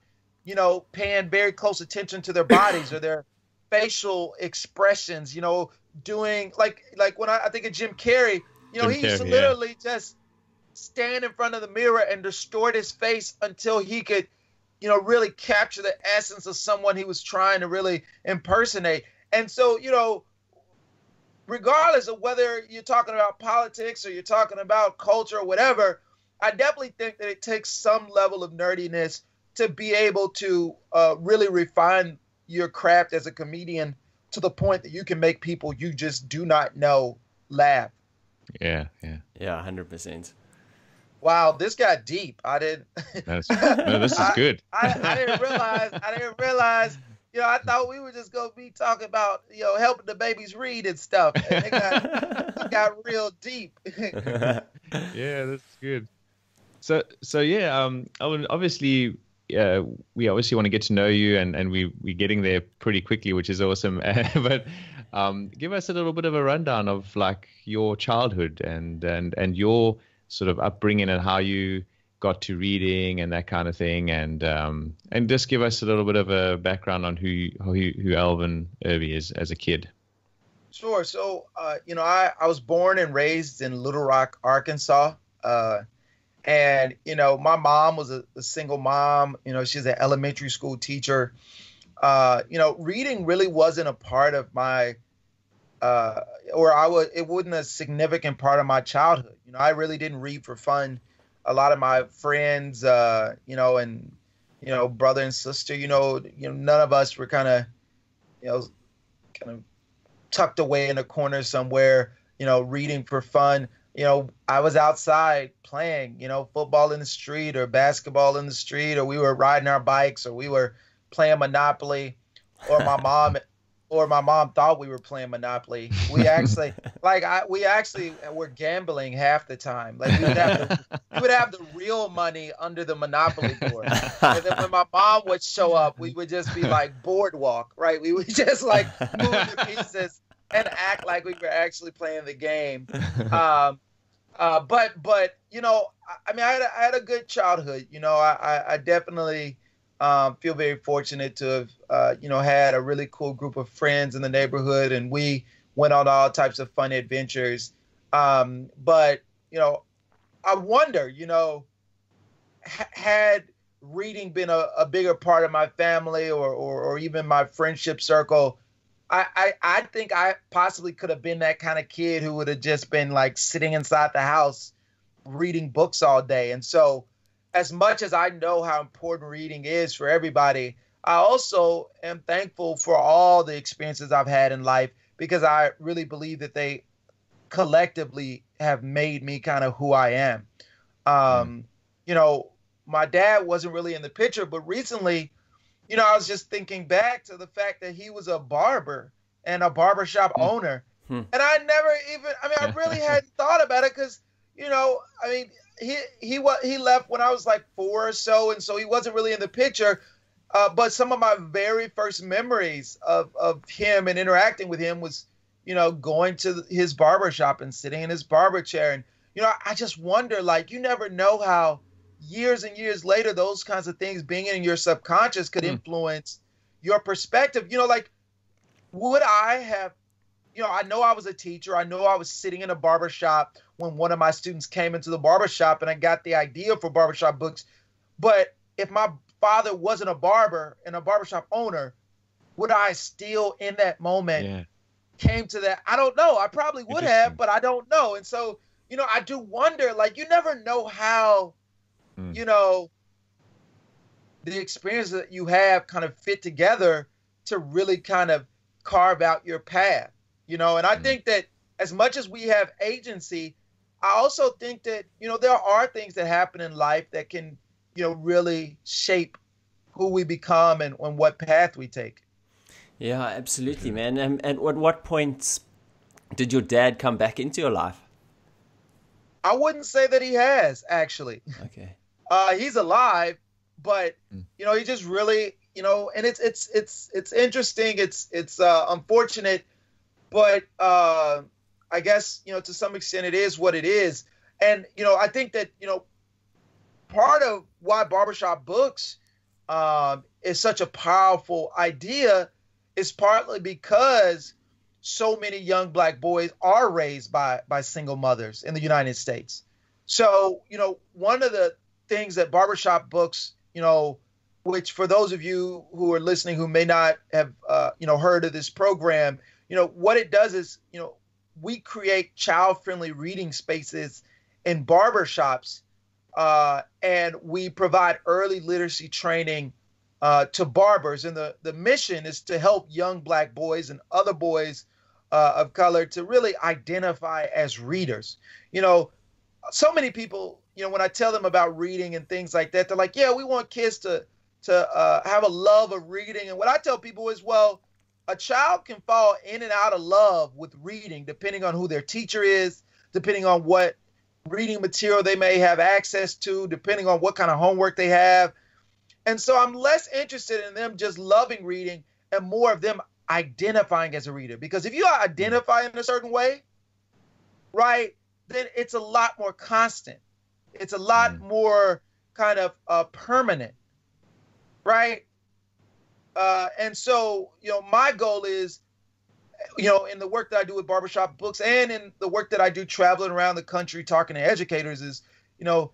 S2: you know, paying very close attention to their bodies or their facial expressions, you know, doing like like when I, I think of Jim Carrey, you know, Jim he used to literally yeah. just stand in front of the mirror and distort his face until he could, you know, really capture the essence of someone he was trying to really impersonate. And so, you know, regardless of whether you're talking about politics or you're talking about culture or whatever, I definitely think that it takes some level of nerdiness to be able to uh, really refine your craft as a comedian to the point that you can make people you just do not know laugh.
S1: Yeah, yeah,
S3: yeah, hundred percent.
S2: Wow, this got deep. I didn't.
S1: no, this is good.
S2: I, I, I didn't realize. I didn't realize you know, I thought we were just gonna be talking about, you know, helping the babies read and stuff. And it got, it got real deep.
S1: yeah, that's good. So, so yeah, um, I would obviously, uh, we obviously want to get to know you, and and we we're getting there pretty quickly, which is awesome. but um, give us a little bit of a rundown of like your childhood and and and your sort of upbringing and how you got to reading and that kind of thing, and um, and just give us a little bit of a background on who who, who Alvin Irby is as a kid.
S2: Sure. So, uh, you know, I, I was born and raised in Little Rock, Arkansas. Uh, and, you know, my mom was a, a, single mom. You know, she's an elementary school teacher. Uh, you know, reading really wasn't a part of my, uh, or I was, it wasn't a significant part of my childhood. You know, I really didn't read for fun a lot of my friends, uh, you know, and you know, brother and sister, you know, you know, none of us were kind of, you know, kind of tucked away in a corner somewhere, you know, reading for fun. You know, I was outside playing, you know, football in the street or basketball in the street, or we were riding our bikes, or we were playing Monopoly, or my mom or my mom thought we were playing Monopoly. We actually, like, I, we actually were gambling half the time. Like, we would, have the, we would have the real money under the Monopoly board. And then when my mom would show up, we would just be like boardwalk, right? We would just like move the pieces and act like we were actually playing the game. Um, uh, but, but you know, I, I mean, I had, a, I had a good childhood. You know, I, I, definitely Um, feel very fortunate to have, uh, you know, had a really cool group of friends in the neighborhood, and we went on all types of fun adventures. Um, but you know, I wonder, you know, ha- had reading been a, a, bigger part of my family or, or, or even my friendship circle, I, I, I think I possibly could have been that kind of kid who would have just been like sitting inside the house reading books all day. And so, as much as I know how important reading is for everybody, I also am thankful for all the experiences I've had in life because I really believe that they collectively have made me kind of who I am. Um, mm. You know, my dad wasn't really in the picture, but recently, you know, I was just thinking back to the fact that he was a barber and a barbershop mm. owner. Hmm. And I never even, I mean, I really hadn't thought about it because, you know, I mean, he he he left when I was like four or so, and so he wasn't really in the picture. Uh, but some of my very first memories of of him and interacting with him was, you know, going to his barber shop and sitting in his barber chair, and you know, I just wonder, like, you never know how years and years later, those kinds of things being in your subconscious could mm. influence your perspective. You know, like, would I have, you know, I know I was a teacher. I know I was sitting in a barbershop when one of my students came into the barbershop and I got the idea for barbershop books. But if my father wasn't a barber and a barbershop owner, would I still in that moment yeah. came to that? I don't know. I probably would have, but I don't know. And so, you know, I do wonder, like, you never know how mm. you know, the experience that you have kind of fit together to really kind of carve out your path, you know. And I mm. think that as much as we have agency, I also think that, you know, there are things that happen in life that can, you know, really shape who we become and, and what path we take.
S3: Yeah, absolutely, man. And, and at what point did your dad come back into your life?
S2: I wouldn't say that he has, actually.
S3: Okay.
S2: Uh, he's alive, but hmm. you know, he just really, you know, and it's it's it's it's interesting. It's it's uh, unfortunate, but uh, I guess you know to some extent it is what it is. And you know, I think that you know, part of why barbershop books um, is such a powerful idea is partly because so many young black boys are raised by by single mothers in the United States. So, you know, one of the things that barbershop books, you know, which for those of you who are listening who may not have, uh, you know, heard of this program, you know, what it does is, you know, we create child-friendly reading spaces in barbershops, uh, and we provide early literacy training uh, to barbers. And the, the mission is to help young black boys and other boys uh, of color to really identify as readers. You know, so many people you know, when I tell them about reading and things like that, they're like, yeah, we want kids to to uh, have a love of reading. And what I tell people is, well, a child can fall in and out of love with reading depending on who their teacher is, depending on what reading material they may have access to, depending on what kind of homework they have. And so I'm less interested in them just loving reading and more of them identifying as a reader. Because if you identify in a certain way, right, then it's a lot more constant. It's a lot mm. more kind of uh, permanent, right? Uh, and so, you know, my goal is, you know, in the work that I do with barbershop books and in the work that I do traveling around the country talking to educators is, you know,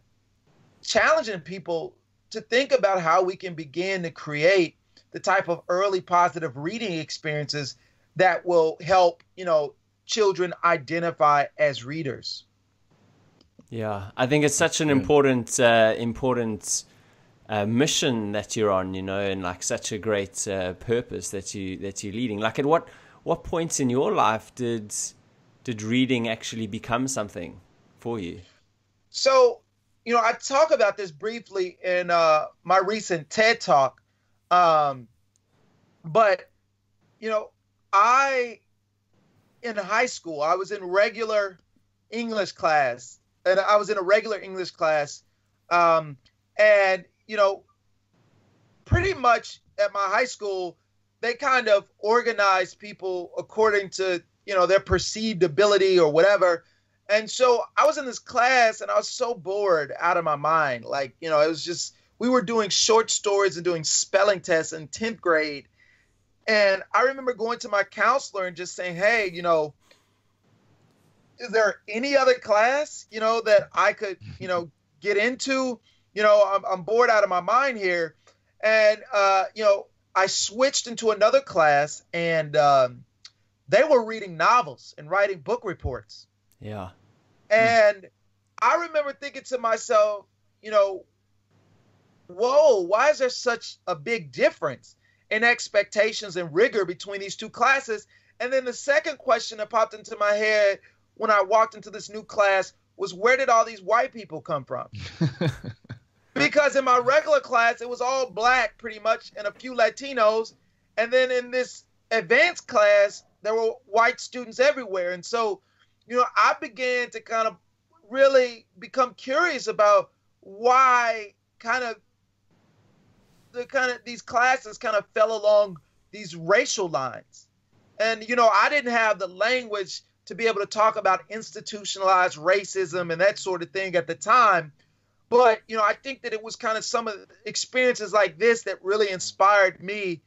S2: challenging people to think about how we can begin to create the type of early positive reading experiences that will help, you know, children identify as readers.
S3: Yeah, I think it's such an important, uh, important uh, mission that you're on, you know, and like such a great uh, purpose that you that you're leading. Like, at what what points in your life did did reading actually become something for you?
S2: So, you know, I talk about this briefly in uh, my recent TED talk, um, but you know, I in high school I was in regular English class and I was in a regular English class, um, and you know, pretty much at my high school, they kind of organized people according to you know their perceived ability or whatever. And so I was in this class and I was so bored out of my mind. Like, you know, it was just we were doing short stories and doing spelling tests in 10th grade. And I remember going to my counselor and just saying, hey, you know, is there any other class, you know, that I could, you know, get into? You know, I'm, I'm bored out of my mind here. And, uh, you know, I switched into another class and um, they were reading novels and writing book reports.
S3: Yeah.
S2: And I remember thinking to myself, you know, whoa, why is there such a big difference in expectations and rigor between these two classes? And then the second question that popped into my head when I walked into this new class was where did all these white people come from? because in my regular class, it was all black pretty much and a few Latinos. And then in this advanced class, there were white students everywhere. And so, you know, I began to kind of really become curious about why kind of the kind of these classes kind of fell along these racial lines. And you know, I didn't have the language to be able to talk about institutionalized racism and that sort of thing at the time. But you know, I think that it was kind of some of the experiences like this that really inspired me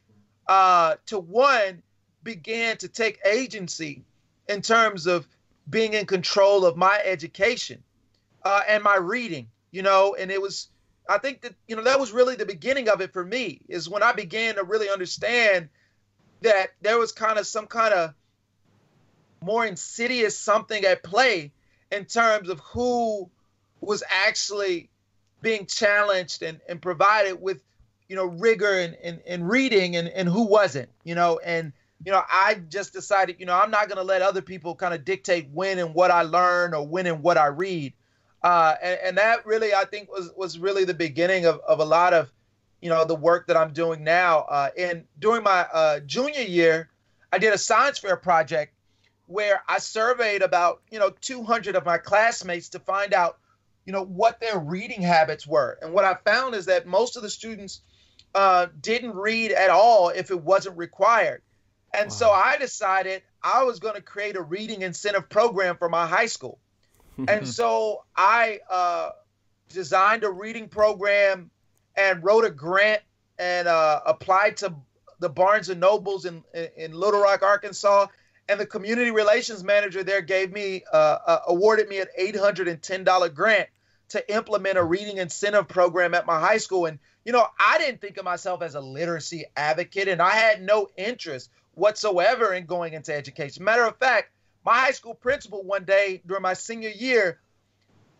S2: uh, to one began to take agency in terms of being in control of my education uh, and my reading. You know, and it was I think that you know that was really the beginning of it for me is when I began to really understand that there was kind of some kind of more insidious something at play in terms of who was actually being challenged and, and provided with you know rigor and, and, and reading and, and who wasn't you know and you know i just decided you know i'm not going to let other people kind of dictate when and what i learn or when and what i read uh, and, and, that really I think was was really the beginning of, of a lot of you know the work that I'm doing now. Uh, and during my uh, junior year, I did a science fair project where I surveyed about you know 200 of my classmates to find out you know what their reading habits were. And what I found is that most of the students uh, didn't read at all if it wasn't required. And wow. so I decided I was going to create a reading incentive program for my high school and so I uh, designed a reading program and wrote a grant and uh, applied to the Barnes and Nobles in, in Little Rock, Arkansas. And the community relations manager there gave me, uh, uh awarded me an $810 grant to implement a reading incentive program at my high school. And, you know, I didn't think of myself as a literacy advocate, and I had no interest whatsoever in going into education. Matter of fact, my high school principal one day during my senior year,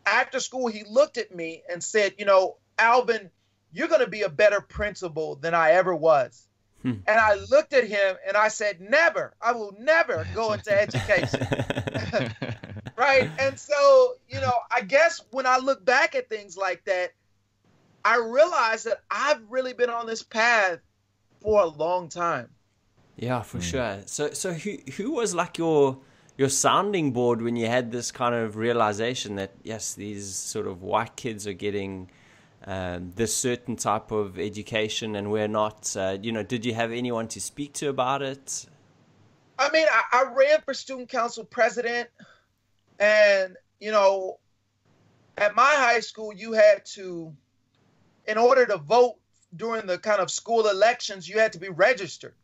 S2: after school, he looked at me and said, You know, Alvin, you're going to be a better principal than I ever was. Hmm. And I looked at him and I said, Never, I will never go into education. right. And so, you know, I guess when I look back at things like that, I realize that I've really been on this path for a long time.
S3: Yeah, for mm. sure. So, so who who was like your your sounding board when you had this kind of realization that yes, these sort of white kids are getting um, this certain type of education and we're not. Uh, you know, did you have anyone to speak to about it?
S2: I mean, I, I ran for student council president, and you know, at my high school, you had to, in order to vote during the kind of school elections, you had to be registered.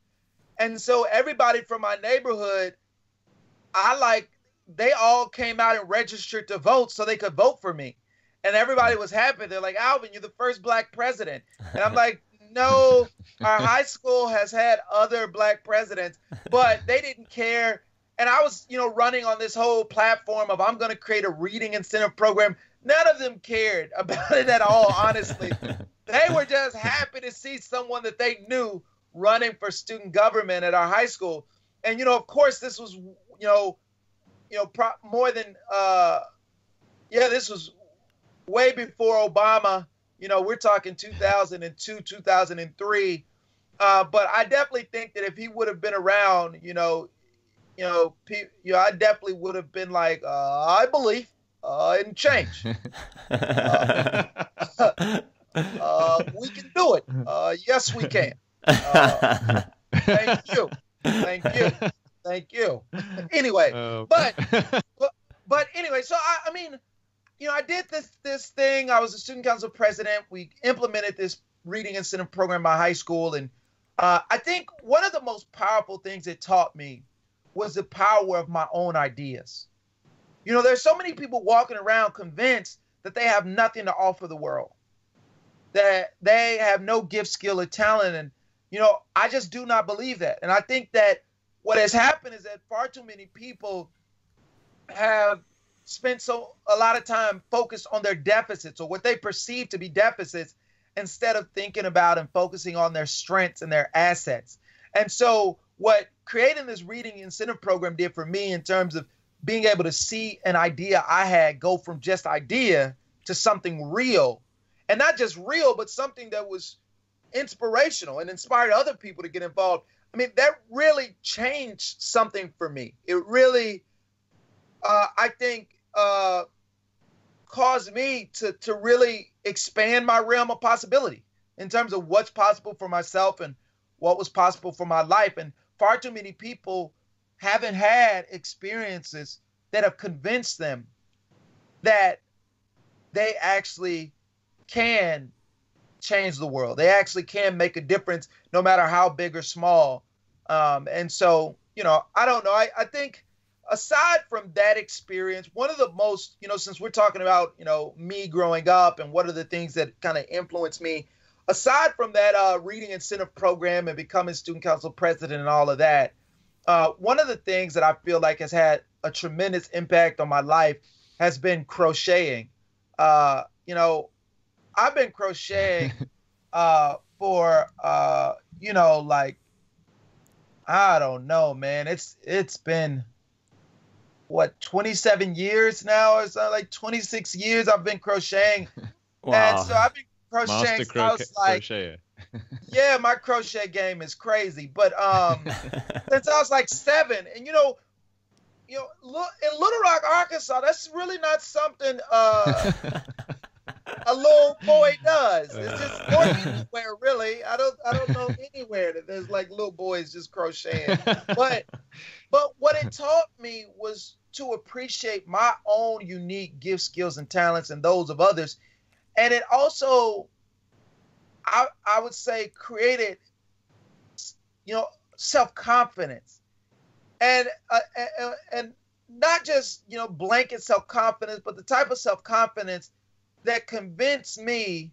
S2: And so everybody from my neighborhood I like they all came out and registered to vote so they could vote for me. And everybody was happy. They're like, Alvin, you're the first black president. And I'm like, no, our high school has had other black presidents, but they didn't care. And I was, you know, running on this whole platform of I'm going to create a reading incentive program. None of them cared about it at all, honestly. they were just happy to see someone that they knew running for student government at our high school. And, you know, of course, this was you know, you know, pro- more than uh, yeah, this was way before Obama. You know, we're talking 2002, 2003. Uh, but I definitely think that if he would have been around, you know, you know, pe- you know, I definitely would have been like, uh, I believe uh, in change. uh, uh, we can do it. Uh, yes, we can. Uh, thank you. Thank you. Thank you. anyway, oh. but, but but anyway, so I, I mean, you know, I did this this thing. I was a student council president. We implemented this reading incentive program in my high school, and uh, I think one of the most powerful things it taught me was the power of my own ideas. You know, there's so many people walking around convinced that they have nothing to offer the world, that they have no gift, skill, or talent. And, you know, I just do not believe that. And I think that what has happened is that far too many people have spent so a lot of time focused on their deficits or what they perceive to be deficits instead of thinking about and focusing on their strengths and their assets. And so what creating this reading incentive program did for me in terms of being able to see an idea I had go from just idea to something real. And not just real, but something that was inspirational and inspired other people to get involved. I mean, that really changed something for me. It really, uh, I think, uh, caused me to to really expand my realm of possibility in terms of what's possible for myself and what was possible for my life. And far too many people haven't had experiences that have convinced them that they actually can change the world. They actually can make a difference no matter how big or small. Um, and so, you know, I don't know. I, I think aside from that experience, one of the most, you know, since we're talking about, you know, me growing up and what are the things that kind of influenced me, aside from that uh, reading incentive program and becoming student council president and all of that, uh, one of the things that I feel like has had a tremendous impact on my life has been crocheting. Uh, you know, I've been crocheting uh, for uh, you know, like I don't know, man. It's it's been what 27 years now or so, like 26 years I've been crocheting. Wow. And so I've been crocheting. Master cro- I was like, crocheter. yeah, my crochet game is crazy. But um, since I was like seven, and you know, you know, in Little Rock, Arkansas, that's really not something uh, a little boy does. It's just anywhere, really. I don't, I don't know anywhere that there's like little boys just crocheting. But, but what it taught me was to appreciate my own unique gifts, skills, and talents, and those of others. And it also I, I would say created, you know, self confidence, and uh, and, and not just you know blanket self confidence, but the type of self confidence that convinced me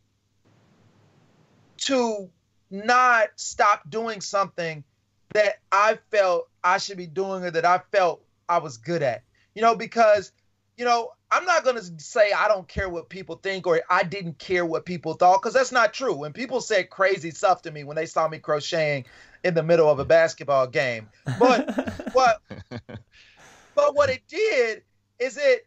S2: to not stop doing something that I felt I should be doing or that I felt I was good at. You know, because you know, I'm not going to say I don't care what people think or I didn't care what people thought because that's not true. When people said crazy stuff to me when they saw me crocheting in the middle of a basketball game, but what, but what it did is it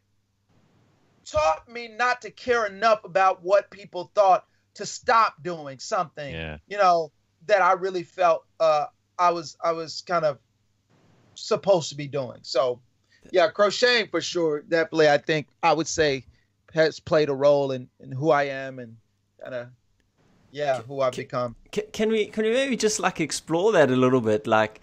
S2: taught me not to care enough about what people thought to stop doing something, yeah. you know, that I really felt uh, I was I was kind of supposed to be doing. So yeah, crocheting for sure. Definitely, I think I would say has played a role in, in who I am and kind of yeah, who I've
S3: can,
S2: become.
S3: Can, can we can we maybe just like explore that a little bit? Like,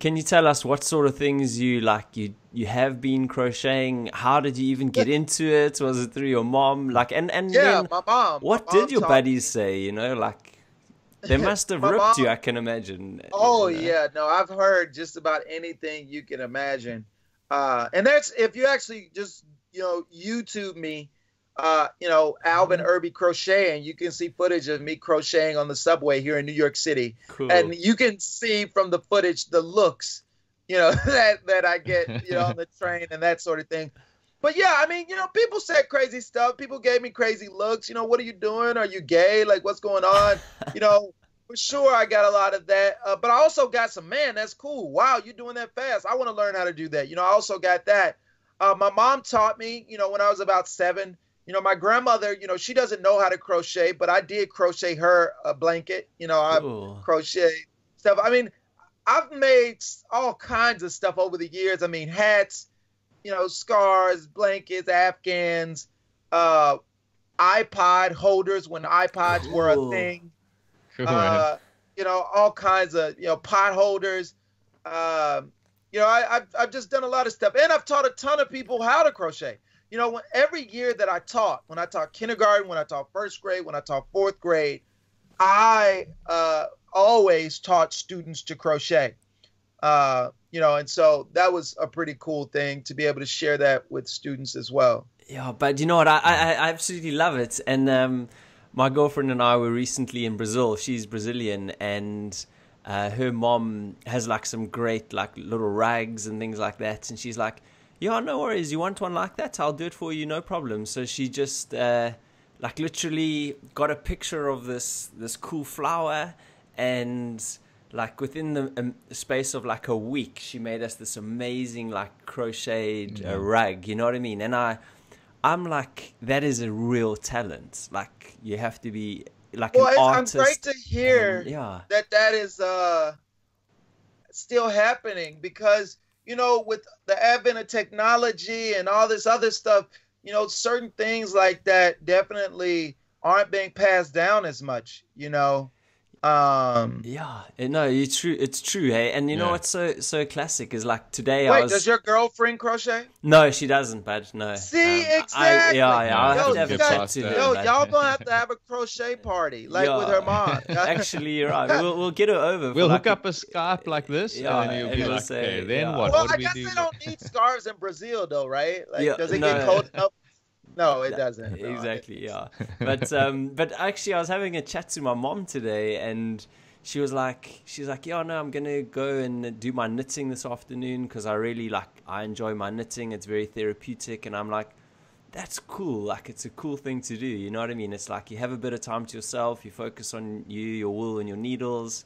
S3: can you tell us what sort of things you like you you have been crocheting? How did you even get into it? Was it through your mom? Like, and and
S2: yeah, my mom.
S3: What
S2: my
S3: did
S2: mom
S3: your buddies say? You know, like they must have ripped mom, you. I can imagine.
S2: Oh
S3: you know?
S2: yeah, no, I've heard just about anything you can imagine. Uh, and that's if you actually just you know YouTube me, uh, you know Alvin mm-hmm. Irby crocheting, you can see footage of me crocheting on the subway here in New York City, cool. and you can see from the footage the looks, you know that that I get you know on the train and that sort of thing. But yeah, I mean, you know, people said crazy stuff. People gave me crazy looks. You know, what are you doing? Are you gay? Like, what's going on? You know, for sure I got a lot of that. Uh, but I also got some, man, that's cool. Wow, you're doing that fast. I want to learn how to do that. You know, I also got that. Uh, my mom taught me, you know, when I was about seven. You know, my grandmother, you know, she doesn't know how to crochet, but I did crochet her a blanket. You know, I crochet stuff. I mean, I've made all kinds of stuff over the years. I mean, hats, you know, scarves, blankets, Afghans, uh, iPod holders when iPods cool. were a thing uh, you know, all kinds of you know pot holders. Um, you know, I, have I've just done a lot of stuff, and I've taught a ton of people how to crochet. you know, when, every year that I taught, when I taught kindergarten, when I taught first grade, when I taught fourth grade, I uh, always taught students to crochet. Uh, you know, and so that was a pretty cool thing to be able to share that with students as well.
S3: Yeah, but you know what? I I, I absolutely love it, and um, my girlfriend and I were recently in Brazil. She's Brazilian, and uh, her mom has like some great like little rags and things like that, and she's like, "Yeah, no worries. You want one like that? I'll do it for you, no problem." So she just uh, like literally got a picture of this this cool flower and like within the um, space of like a week she made us this amazing like crocheted uh, rug you know what i mean? And i i'm like that is a real talent. Like you have to be like
S2: well,
S3: an
S2: it's,
S3: artist
S2: I'm great to hear
S3: and, yeah.
S2: that that is uh, still happening because you know with the advent of technology and all this other stuff, you know certain things like that definitely aren't being passed down as much. You know, um,
S3: yeah no it's true it's true hey and you know
S1: Yeah.
S3: what's so so classic is like today i
S2: wait,
S3: was
S2: does your girlfriend crochet?
S3: no she doesn't but no
S2: See,
S3: Um, I-
S2: exactly.
S3: yeah yeah i'll
S1: Yo,
S3: have to have
S1: you
S3: a
S1: got-
S3: chat to her
S2: Yo,
S3: but-
S2: y'all gonna have to have a crochet party like with her mom.
S3: Actually, you're right. We'll, we'll get her over.
S1: We'll
S3: like
S1: hook up a scarf like this,
S3: Yeah,
S1: and then you'll
S3: and
S1: be like,
S3: say,
S1: okay, then
S3: yeah.
S1: what?
S2: well,
S1: what
S2: I
S1: do
S2: guess
S1: we
S2: they
S1: do?
S2: don't need scarves in Brazil though, right? Like,
S3: Yeah,
S2: does it
S3: no.
S2: get cold enough? No, it doesn't. No,
S3: exactly yeah. But um but actually i was having a chat to my mom today and she was like she's like yeah no i'm gonna go and do my knitting this afternoon because i really like i enjoy my knitting. It's very therapeutic and i'm like that's cool. Like it's a cool thing to do. You know what i mean? It's like you have a bit of time to yourself you focus on you your wool and your needles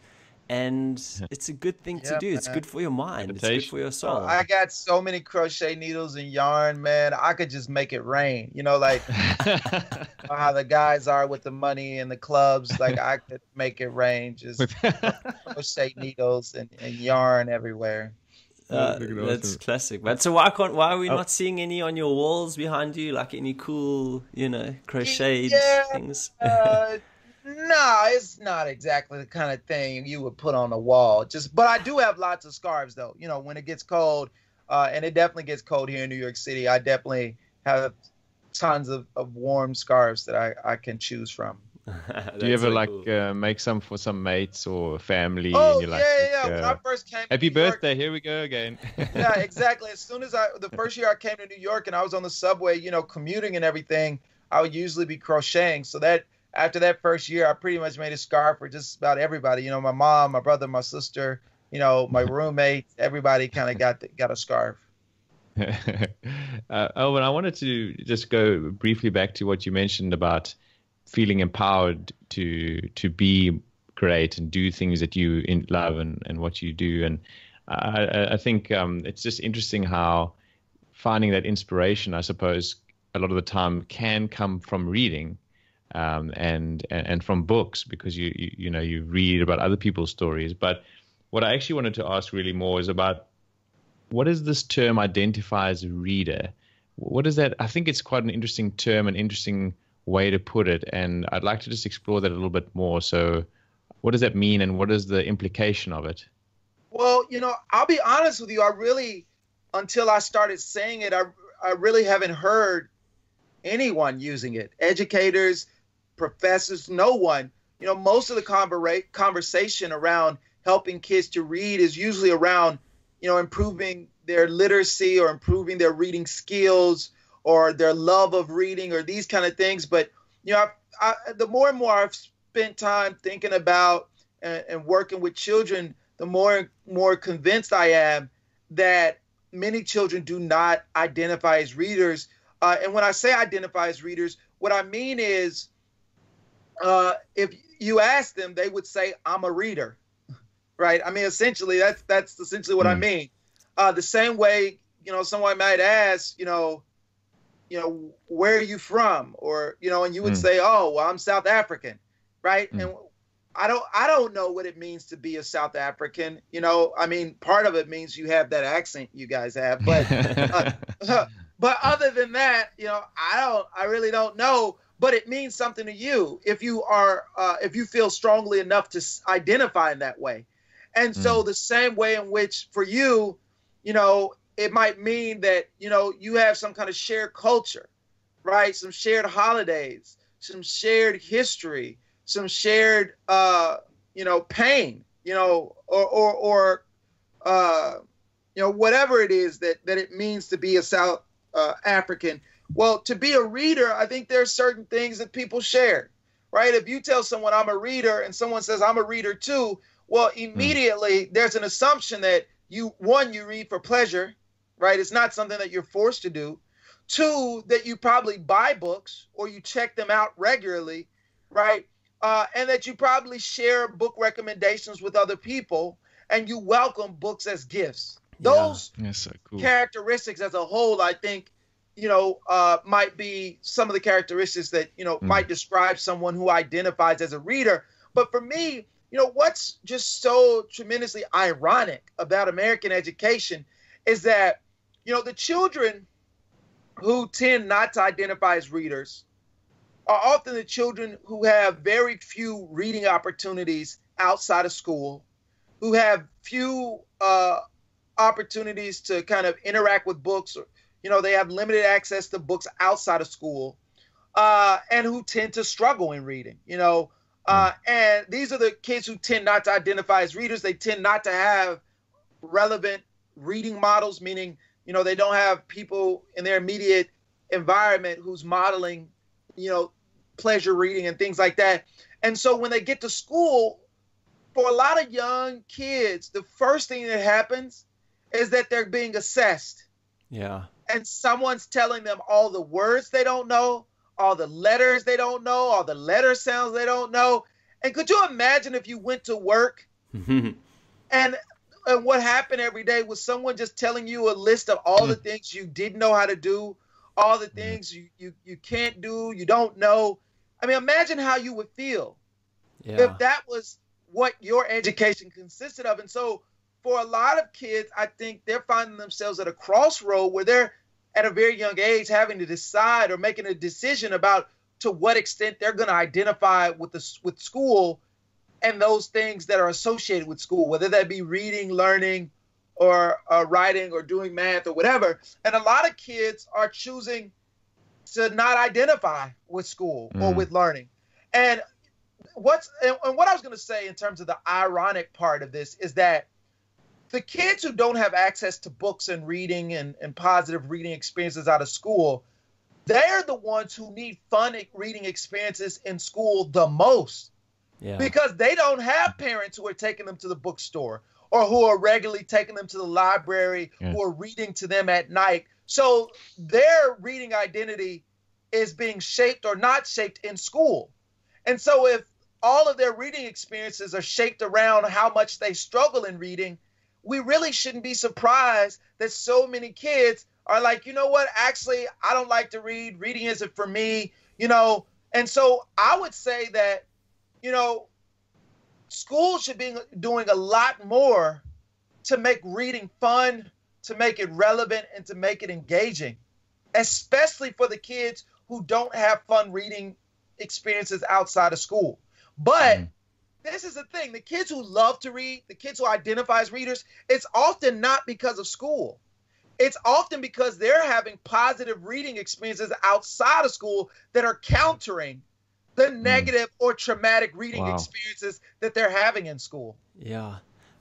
S3: and it's a good thing to
S2: Yeah,
S3: do it's good for your mind it's good for your
S2: Oh,
S3: soul
S2: I got so many crochet needles and yarn, man. I could just make it rain. You know, like how the guys are with the money and the clubs. Like I could make it rain. Just crochet needles and, and yarn everywhere.
S3: Uh, that's
S1: awesome.
S3: classic. But so why can't why are we
S1: Oh.
S3: not seeing any on your walls behind you? Like any cool, you know, crocheted
S2: Yeah,
S3: things?
S2: Uh, no, it's not exactly the kind of thing you would put on a wall. Just, but I do have lots of scarves though. You know, when it gets cold, uh, and it definitely gets cold here in New York City, I definitely have tons of, of warm scarves that I, I can choose from.
S1: Do you ever
S3: so
S1: like
S3: cool.
S1: uh, make some for some mates or family?
S2: Oh
S1: and you're
S2: yeah,
S1: like,
S2: yeah, yeah.
S1: look,
S2: When
S1: uh,
S2: I first came, to
S1: happy
S2: New York-
S1: birthday! Here we go again.
S2: yeah, exactly. As soon as I, the first year I came to New York and I was on the subway, you know, commuting and everything, I would usually be crocheting. So that after that first year, I pretty much made a scarf for just about everybody. You know, my mom, my brother, my sister, you know, my roommate, everybody kind of got got a scarf.
S1: uh, Alvin, I wanted to just go briefly back to what you mentioned about feeling empowered to to be great and do things that you in love and, and what you do. And I, I- I think um, it's just interesting how finding that inspiration, I suppose, a lot of the time can come from reading. Um, and, and from books because you, you you know you read about other people's stories. But what I actually wanted to ask really more is about what does this term identify as a reader? What is that? I think it's quite an interesting term, an interesting way to put it, and I'd like to just explore that a little bit more. So, what does that mean, and what is the implication of it?
S2: Well, you know, I'll be honest with you. I really, until I started saying it, I I really haven't heard anyone using it. Educators, professors, no one. You know, most of the conversa- conversation around helping kids to read is usually around, you know, improving their literacy or improving their reading skills or their love of reading or these kind of things. But you know, I, I, the more and more I've spent time thinking about and, and working with children, the more and more convinced I am that many children do not identify as readers. Uh, and when I say identify as readers, what I mean is, uh, if you ask them, they would say, "I'm a reader," right? I mean, essentially, that's that's essentially what I
S1: Mm.
S2: mean. Uh, the same way, you know, someone might ask, you know, you know, where are you from, or you know, and you would
S1: Mm.
S2: say, "Oh, well, I'm South African," right?
S1: Mm.
S2: And I don't I don't know what it means to be a South African. You know, I mean, part of it means you have that accent you guys have, but uh, but other than that, you know, I don't I really don't know. But it means something to you if you are uh, if you feel strongly enough to identify in that way. And so the same way in which for you, you know, it might mean that you know you have some kind of shared culture, right? Some shared holidays, some shared history, some shared uh, you know pain, you know, or or, or uh, you know whatever it is that that it means to be a South uh, African. Well, to be a reader, I think there's certain things that people share, right? If you tell someone I'm a reader and someone says I'm a reader too, well, immediately mm. there's an assumption that you one you read for pleasure, right? It's not something that you're forced to do. Two, that you probably buy books or you check them out regularly, right? Uh, and that you probably share book recommendations with other people and you welcome books as gifts. Those
S1: yeah. so cool.
S2: characteristics as a whole, I think, you know, uh, might be some of the characteristics that, you know, mm. might describe someone who identifies as a reader. But for me, you know, what's just so tremendously ironic about American education is that, you know, the children who tend not to identify as readers are often the children who have very few reading opportunities outside of school, who have few uh, opportunities to kind of interact with books. Or, you know, they have limited access to books outside of school, uh, and who tend to struggle in reading. You know, uh, hmm. and these are the kids who tend not to identify as readers. They tend not to have relevant reading models, meaning, you know, they don't have people in their immediate environment who's modeling, you know, pleasure reading and things like that. And so when they get to school, for a lot of young kids, the first thing that happens is that they're being assessed.
S3: Yeah.
S2: And someone's telling them all the words they don't know, all the letters they don't know, all the letter sounds they don't know. And could you imagine if you went to work and and what happened every day was someone just telling you a list of all the things you didn't know how to do, all the things you you, you can't do, you don't know. I mean, imagine how you would feel yeah. if that was what your education consisted of. And so for a lot of kids, I think they're finding themselves at a crossroad where they're at a very young age having to decide or making a decision about to what extent they're going to identify with the with school and those things that are associated with school, whether that be reading, learning, or uh, writing, or doing math, or whatever. And a lot of kids are choosing to not identify with school mm. or with learning. And what's and, and what I was going to say in terms of the ironic part of this is that the kids who don't have access to books and reading and, and positive reading experiences out of school, they're the ones who need fun reading experiences in school the most. Yeah. Because they don't have parents who are taking them to the bookstore or who are regularly taking them to the library, yeah. are reading to them at night. So their reading identity is being shaped or not shaped in school. And so if all of their reading experiences are shaped around how much they struggle in reading, we really shouldn't be surprised that so many kids are like, you know what, actually, I don't like to read. Reading isn't for me, you know. And so I would say that, you know, schools should be doing a lot more to make reading fun, to make it relevant, and to make it engaging, especially for the kids who don't have fun reading experiences outside of school. But mm this is the thing the kids who love to read, the kids who identify as readers, it's often not because of school. It's often because they're having positive reading experiences outside of school that are countering the mm. negative or traumatic reading wow. experiences that they're having in school.
S3: Yeah.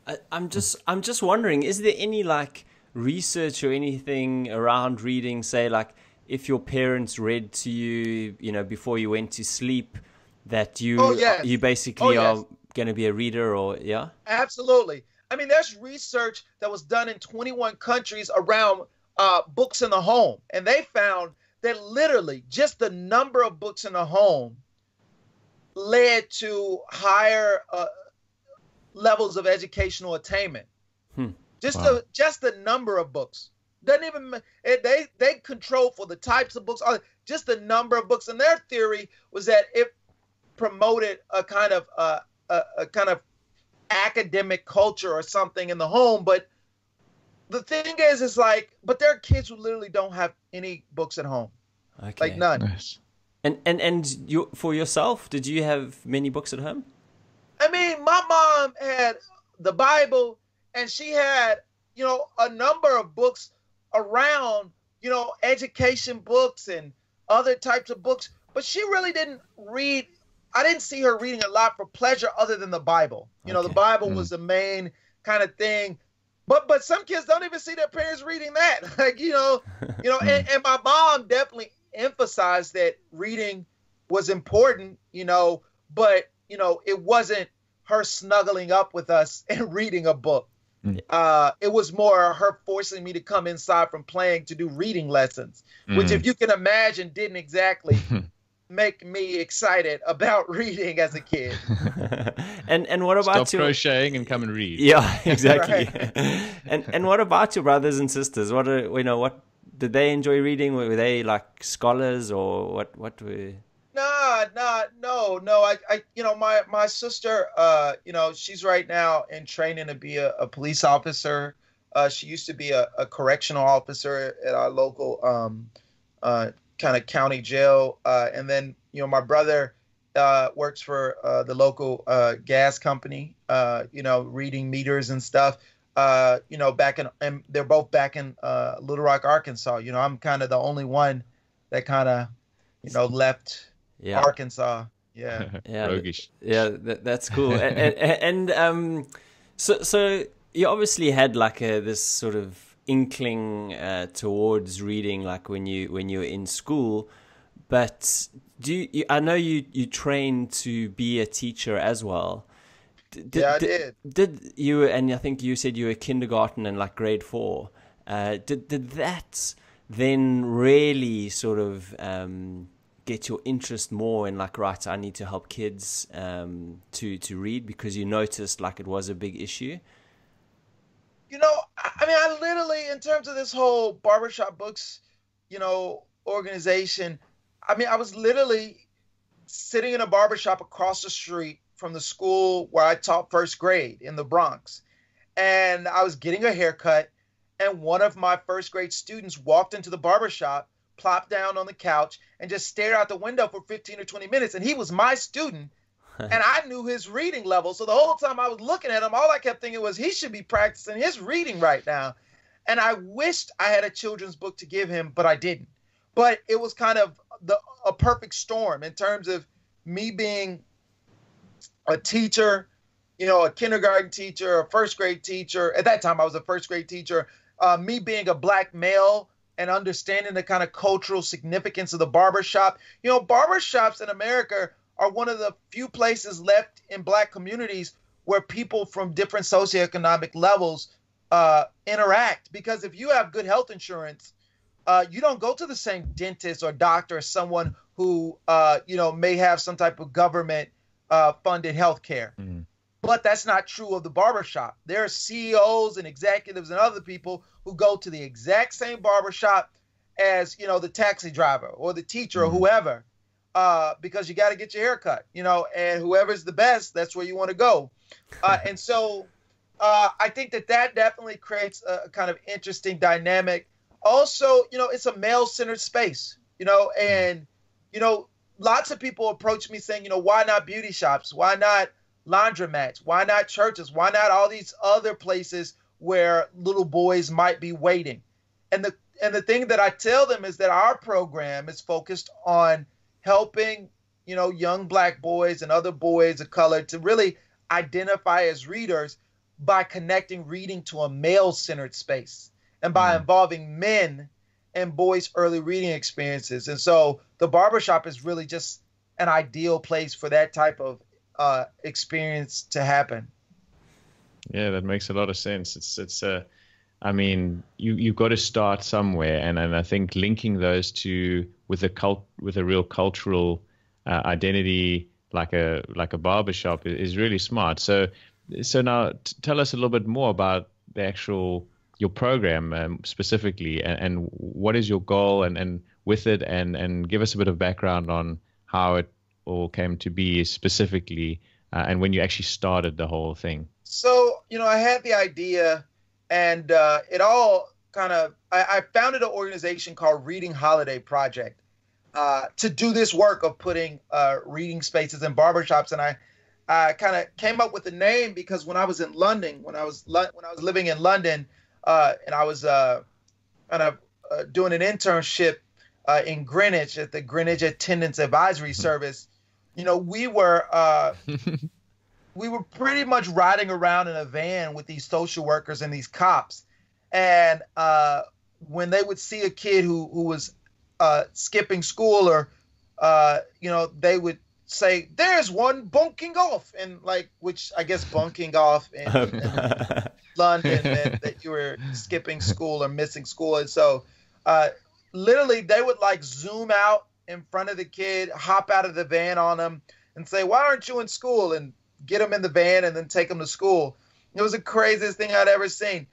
S3: I, I'm just I'm just wondering, is there any like research or anything around reading, say like if your parents read to you, you know, before you went to sleep, that you oh, yes. you basically oh, yes. are going to be a reader or yeah
S2: absolutely i mean there's research that was done in 21 countries around uh, books in the home and they found that literally just the number of books in the home led to higher uh, levels of educational attainment hmm. just wow. the just the number of books doesn't even they they control for the types of books uh, just the number of books and their theory was that if promoted a kind of uh, a, a kind of academic culture or something in the home, but the thing is, is like, but there are kids who literally don't have any books at home, okay. like none. Nice.
S3: And and and you for yourself, did you have many books at home?
S2: I mean, my mom had the Bible, and she had you know a number of books around, you know, education books and other types of books, but she really didn't read. I didn't see her reading a lot for pleasure other than the Bible. You know, the Bible mm. was the main kind of thing. But but some kids don't even see their parents reading that. Like, you know, you know, and, and my mom definitely emphasized that reading was important, you know, but you know, it wasn't her snuggling up with us and reading a book. Mm. Uh, it was more her forcing me to come inside from playing to do reading lessons, mm. which, if you can imagine, didn't exactly make me excited about reading as a kid.
S3: and and what about
S1: Stop your... crocheting and come and read?
S3: Yeah, exactly. and and what about your brothers and sisters? What are you know what did they enjoy reading? Were they like scholars or what? What were?
S2: Nah, nah, no, no. I, I, you know, my my sister, uh, you know, she's right now in training to be a, a police officer. Uh, she used to be a, a correctional officer at our local, um, uh, kind of county jail. Uh, and then, you know, my brother uh, works for uh, the local uh, gas company. Uh, you know, reading meters and stuff. Uh, you know, back in, and they're both back in uh, Little Rock, Arkansas. You know, I'm kind of the only one that kind of, you know, left yeah. Arkansas. Yeah,
S3: yeah, Roguish. yeah. That, that's cool. and, and, and um, so so you obviously had like a this sort of inkling uh, towards reading, like when you when you were in school. But do you, I know you you trained to be a teacher as well?
S2: Did, yeah, I did.
S3: Did you and I think you said you were kindergarten and like grade four. Uh, did did that then really sort of um, get your interest more in like right i need to help kids um, to to read because you noticed like it was a big issue
S2: you know i mean i literally in terms of this whole barbershop books you know organization i mean i was literally sitting in a barbershop across the street from the school where i taught first grade in the bronx and i was getting a haircut and one of my first grade students walked into the barbershop plopped down on the couch and just stared out the window for 15 or 20 minutes. And he was my student. and I knew his reading level. So the whole time I was looking at him, all I kept thinking was he should be practicing his reading right now. And I wished I had a children's book to give him, but I didn't. But it was kind of the a perfect storm in terms of me being a teacher, you know, a kindergarten teacher, a first grade teacher. At that time, I was a first grade teacher. Uh, me being a black male and understanding the kind of cultural significance of the barbershop. You know, barbershops in America are one of the few places left in black communities where people from different socioeconomic levels uh, interact. Because if you have good health insurance, uh, you don't go to the same dentist or doctor as someone who, uh, you know, may have some type of government uh, funded health care. Mm-hmm. But that's not true of the barbershop. There are CEOs and executives and other people who go to the exact same barbershop as, you know, the taxi driver or the teacher mm-hmm. or whoever. Uh, because you got to get your hair cut, you know, and whoever's the best, that's where you want to go. Uh, and so uh, I think that that definitely creates a kind of interesting dynamic. Also, you know, it's a male centered space, you know, mm-hmm. and, you know, lots of people approach me saying, you know, why not beauty shops? Why not laundromats? Why not churches? Why not all these other places where little boys might be waiting? And the and the thing that I tell them is that our program is focused on helping, you know, young black boys and other boys of color to really identify as readers by connecting reading to a male-centered space and by mm-hmm. involving men and boys' early reading experiences. And so the barbershop is really just an ideal place for that type of uh, experience to happen.
S1: Yeah, that makes a lot of sense. It's it's uh, I mean, you you've got to start somewhere, and and I think linking those two with a cult with a real cultural uh, identity, like a like a barbershop, is really smart. So so now t- tell us a little bit more about the actual your program um, specifically, and, and what is your goal, and and with it, and and give us a bit of background on how it all came to be specifically uh, and when you actually started the whole thing?
S2: So, you know, I had the idea and uh, it all kind of, I, I, founded an organization called Reading Holiday Project uh, to do this work of putting uh, reading spaces in barbershops. And I, I kind of came up with the name because when I was in London, when I was when I was living in London, uh, and I was uh, kind of uh, doing an internship in Greenwich at the Greenwich Attendance Advisory Service, you know, we were we were pretty much riding around in a van with these social workers and these cops, and uh, when they would see a kid who who was uh, skipping school or uh, you know they would say there's one bunking off and like which i guess bunking off in, in london that, that, you were skipping school or missing school. And so uh, literally they would like zoom out in front of the kid hop out of the van on them and say why aren't you in school? And get them in the van and then take them to school. It was the craziest thing i'd ever seen.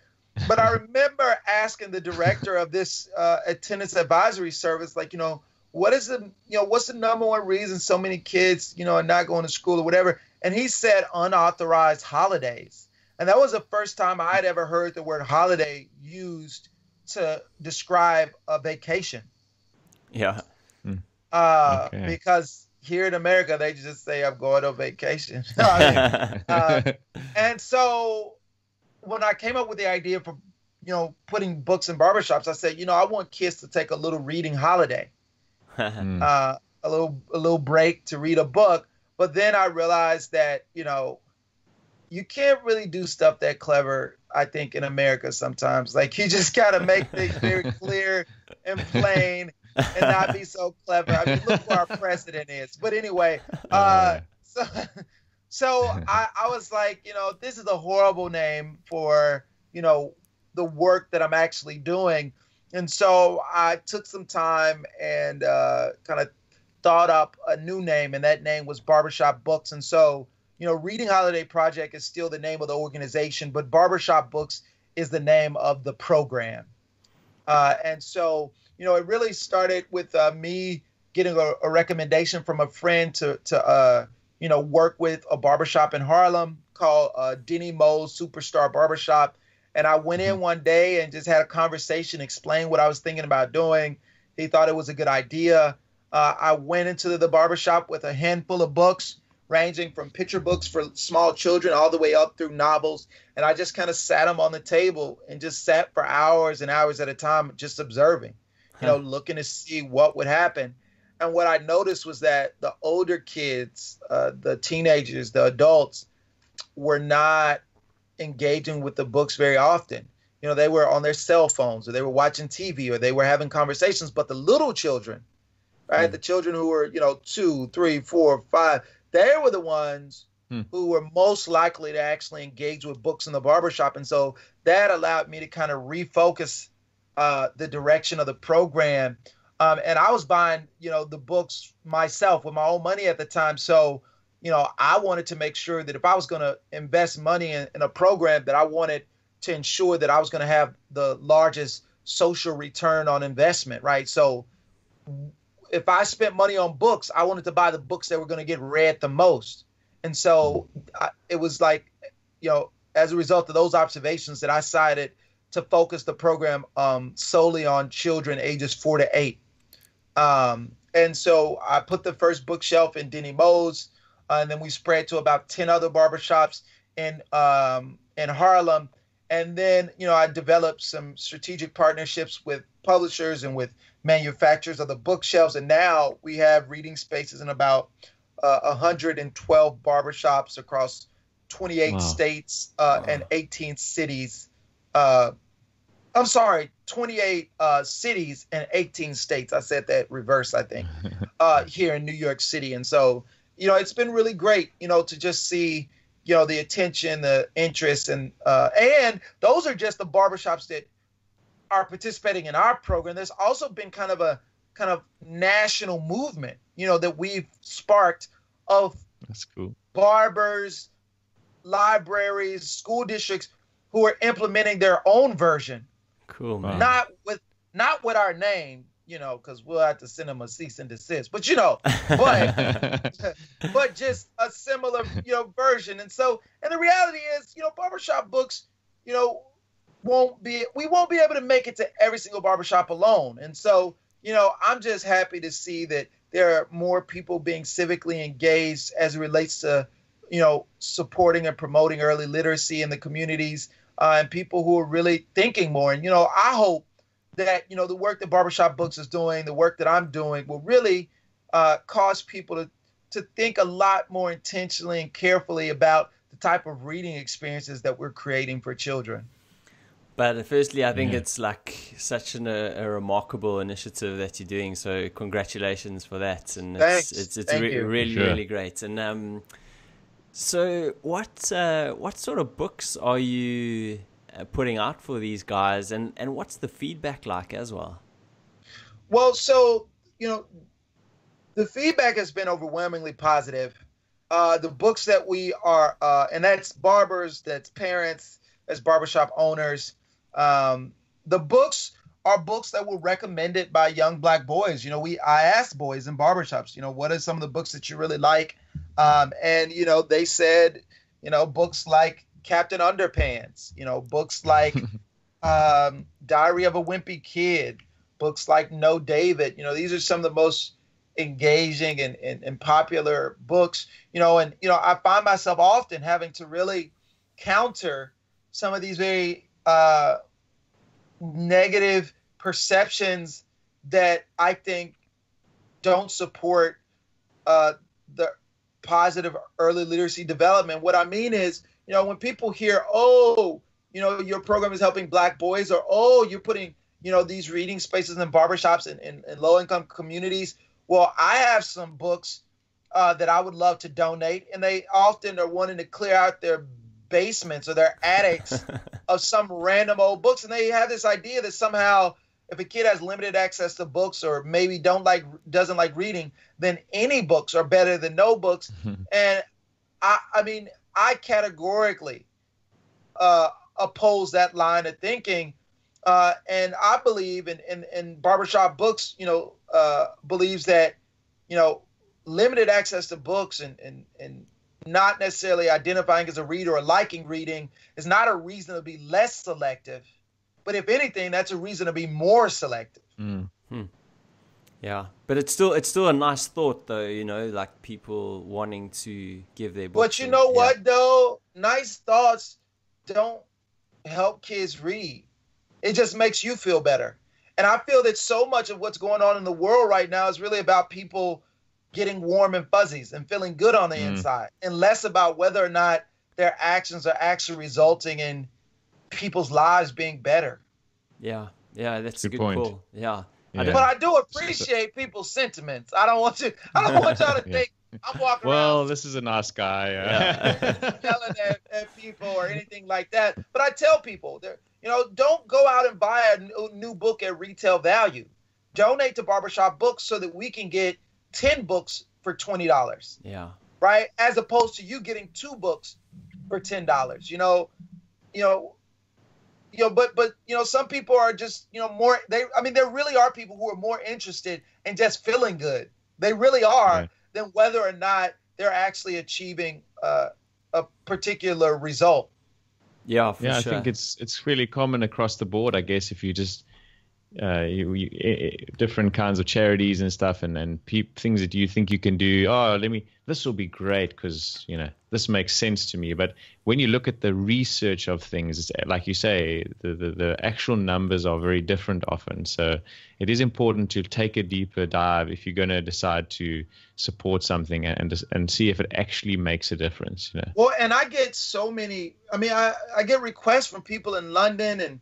S2: But i remember asking the director of this uh, attendance advisory service like you know what is the you know what's the number one reason so many kids you know are not going to school or whatever? And he said unauthorized holidays. And that was the first time i'd ever heard the word holiday used to describe a vacation.
S3: Yeah.
S2: Uh, okay. because here in america they just say i'm going on vacation uh, and so when i came up with the idea for you know putting books in barbershops i said you know i want kids to take a little reading holiday Hmm. uh, a little a little break to read a book. But then I realized that you know you can't really do stuff that clever. I think in America sometimes, like you just gotta make things very clear and plain, and not be so clever. I mean, look where our president is. But anyway, uh, so so I, I was like, you know, this is a horrible name for you know the work that I'm actually doing. And so I took some time and uh, kind of thought up a new name, and that name was Barbershop Books. And so, you know, Reading Holiday Project is still the name of the organization, but Barbershop Books is the name of the program. Uh, and so, you know, it really started with uh, me getting a, a, recommendation from a friend to, to uh, you know, work with a barbershop in Harlem called uh, Denny Moe's Superstar Barbershop and I went in mm-hmm. one day and just had a conversation, explained what I was thinking about doing. He thought it was a good idea. Uh, I went into the barbershop with a handful of books, ranging from picture books for small children all the way up through novels. And I just kind of sat them on the table and just sat for hours and hours at a time, just observing, you know, looking to see what would happen. And what I noticed was that the older kids, uh, the teenagers, the adults, were not engaging with the books very often. You know, they were on their cell phones or they were watching TV or they were having conversations. But the little children, right, mm. the children who were, you know, two, three, four, five, they were the ones mm. who were most likely to actually engage with books in the barbershop. And so that allowed me to kind of refocus uh, the direction of the program. Um, and I was buying, you know, the books myself with my own money at the time. So you know, I wanted to make sure that if I was going to invest money in, in, a program, that I wanted to ensure that I was going to have the largest social return on investment, right? So if I spent money on books, I wanted to buy the books that were going to get read the most. And so I, it was like, you know, as a result of those observations, that I decided to focus the program um, solely on children ages four to eight. Um, and so I put the first bookshelf in Denny Moe's uh, and then we spread to about 10 other barbershops in um, in Harlem. And then, you know, I developed some strategic partnerships with publishers and with manufacturers of the bookshelves. And now we have reading spaces in about uh, 112 barbershops across 28 wow. states uh, wow. and 18 cities. Uh, I'm sorry, 28 uh, cities and 18 states. I said that reverse, I think, uh, here in New York City. And so you know, it's been really great, you know, to just see, you know, the attention, the interest, and uh, and those are just the barbershops that are participating in our program. There's also been kind of a kind of national movement, you know, that we've sparked of
S1: that's cool
S2: barbers, libraries, school districts who are implementing their own version.
S3: Cool, man.
S2: Not with not with our name, you know, because we'll have to send them a cease and desist. But you know, but but just a similar, you know, version. And so, and the reality is, you know, barbershop books, you know, won't be we won't be able to make it to every single barbershop alone. And so, you know, I'm just happy to see that there are more people being civically engaged as it relates to, you know, supporting and promoting early literacy in the communities, uh, and people who are really thinking more. And you know, I hope that you know the work that Barbershop Books is doing, the work that I'm doing, will really uh, cause people to to think a lot more intentionally and carefully about the type of reading experiences that we're creating for children.
S3: But firstly, I think yeah. it's like such an, a, a, remarkable initiative that you're doing. So congratulations for that, and
S2: Thanks.
S3: it's it's, it's re- really sure. really great. And um, so what uh, what sort of books are you uh, putting out for these guys, and and what's the feedback like as well?
S2: Well, so you know, the feedback has been overwhelmingly positive. Uh, the books that we are, uh, and that's barbers, that's parents, that's barbershop owners um, the books are books that were recommended by young black boys. You know, we I asked boys in barbershops, you know, what are some of the books that you really like? Um, and you know, they said, you know, books like Captain Underpants, you know, books like um, Diary of a Wimpy Kid, books like No David. You know, these are some of the most engaging and, and, and popular books. You know, and you know, I find myself often having to really counter some of these very uh, negative perceptions that I think don't support uh, the positive early literacy development. What I mean is, you know, when people hear, oh, you know, your program is helping black boys, or oh, you're putting, you know, these reading spaces in barbershops and in, in, in low income communities. Well, I have some books uh, that I would love to donate, and they often are wanting to clear out their basements or their attics of some random old books, and they have this idea that somehow if a kid has limited access to books or maybe don't like doesn't like reading, then any books are better than no books. and I, I mean, I categorically uh, oppose that line of thinking. Uh, and I believe in, in, in barbershop books, you know, uh, believes that, you know, limited access to books and, and, and not necessarily identifying as a reader or liking reading is not a reason to be less selective. But if anything, that's a reason to be more selective.
S3: Mm. Hmm. Yeah, but it's still it's still a nice thought though, you know, like people wanting to give their.
S2: But you know what though, nice thoughts don't help kids read. It just makes you feel better. And I feel that so much of what's going on in the world right now is really about people getting warm and fuzzies and feeling good on the mm. inside, and less about whether or not their actions are actually resulting in people's lives being better.
S3: Yeah, yeah, that's good a good point. Call. Yeah.
S2: yeah. But I do appreciate people's sentiments. I don't want you. I don't want y'all to think I'm walking
S1: well,
S2: around.
S1: this is a nice guy.
S2: Yeah. yelling at, at, people or anything like that. But I tell people, you know, don't go out and buy a new book at retail value. Donate to Barbershop Books so that we can get 10 books for $20.
S3: Yeah.
S2: Right? As opposed to you getting two books for $10. You know, you know, you know, but but you know, some people are just, you know, more they I mean, there really are people who are more interested in just feeling good. They really are right. than whether or not they're actually achieving uh, a particular result.
S3: Yeah,
S1: yeah,
S3: sure.
S1: I think it's it's really common across the board. I guess if you just uh, you, you, eh, eh, different kinds of charities and stuff, and and pe- things that you think you can do. Oh, let me. This will be great because you know this makes sense to me. But when you look at the research of things, eh, like you say, the, the the actual numbers are very different often. So it is important to take a deeper dive if you're going to decide to support something and and see if it actually makes a difference. You know.
S2: Well, and I get so many. I mean, I I get requests from people in London and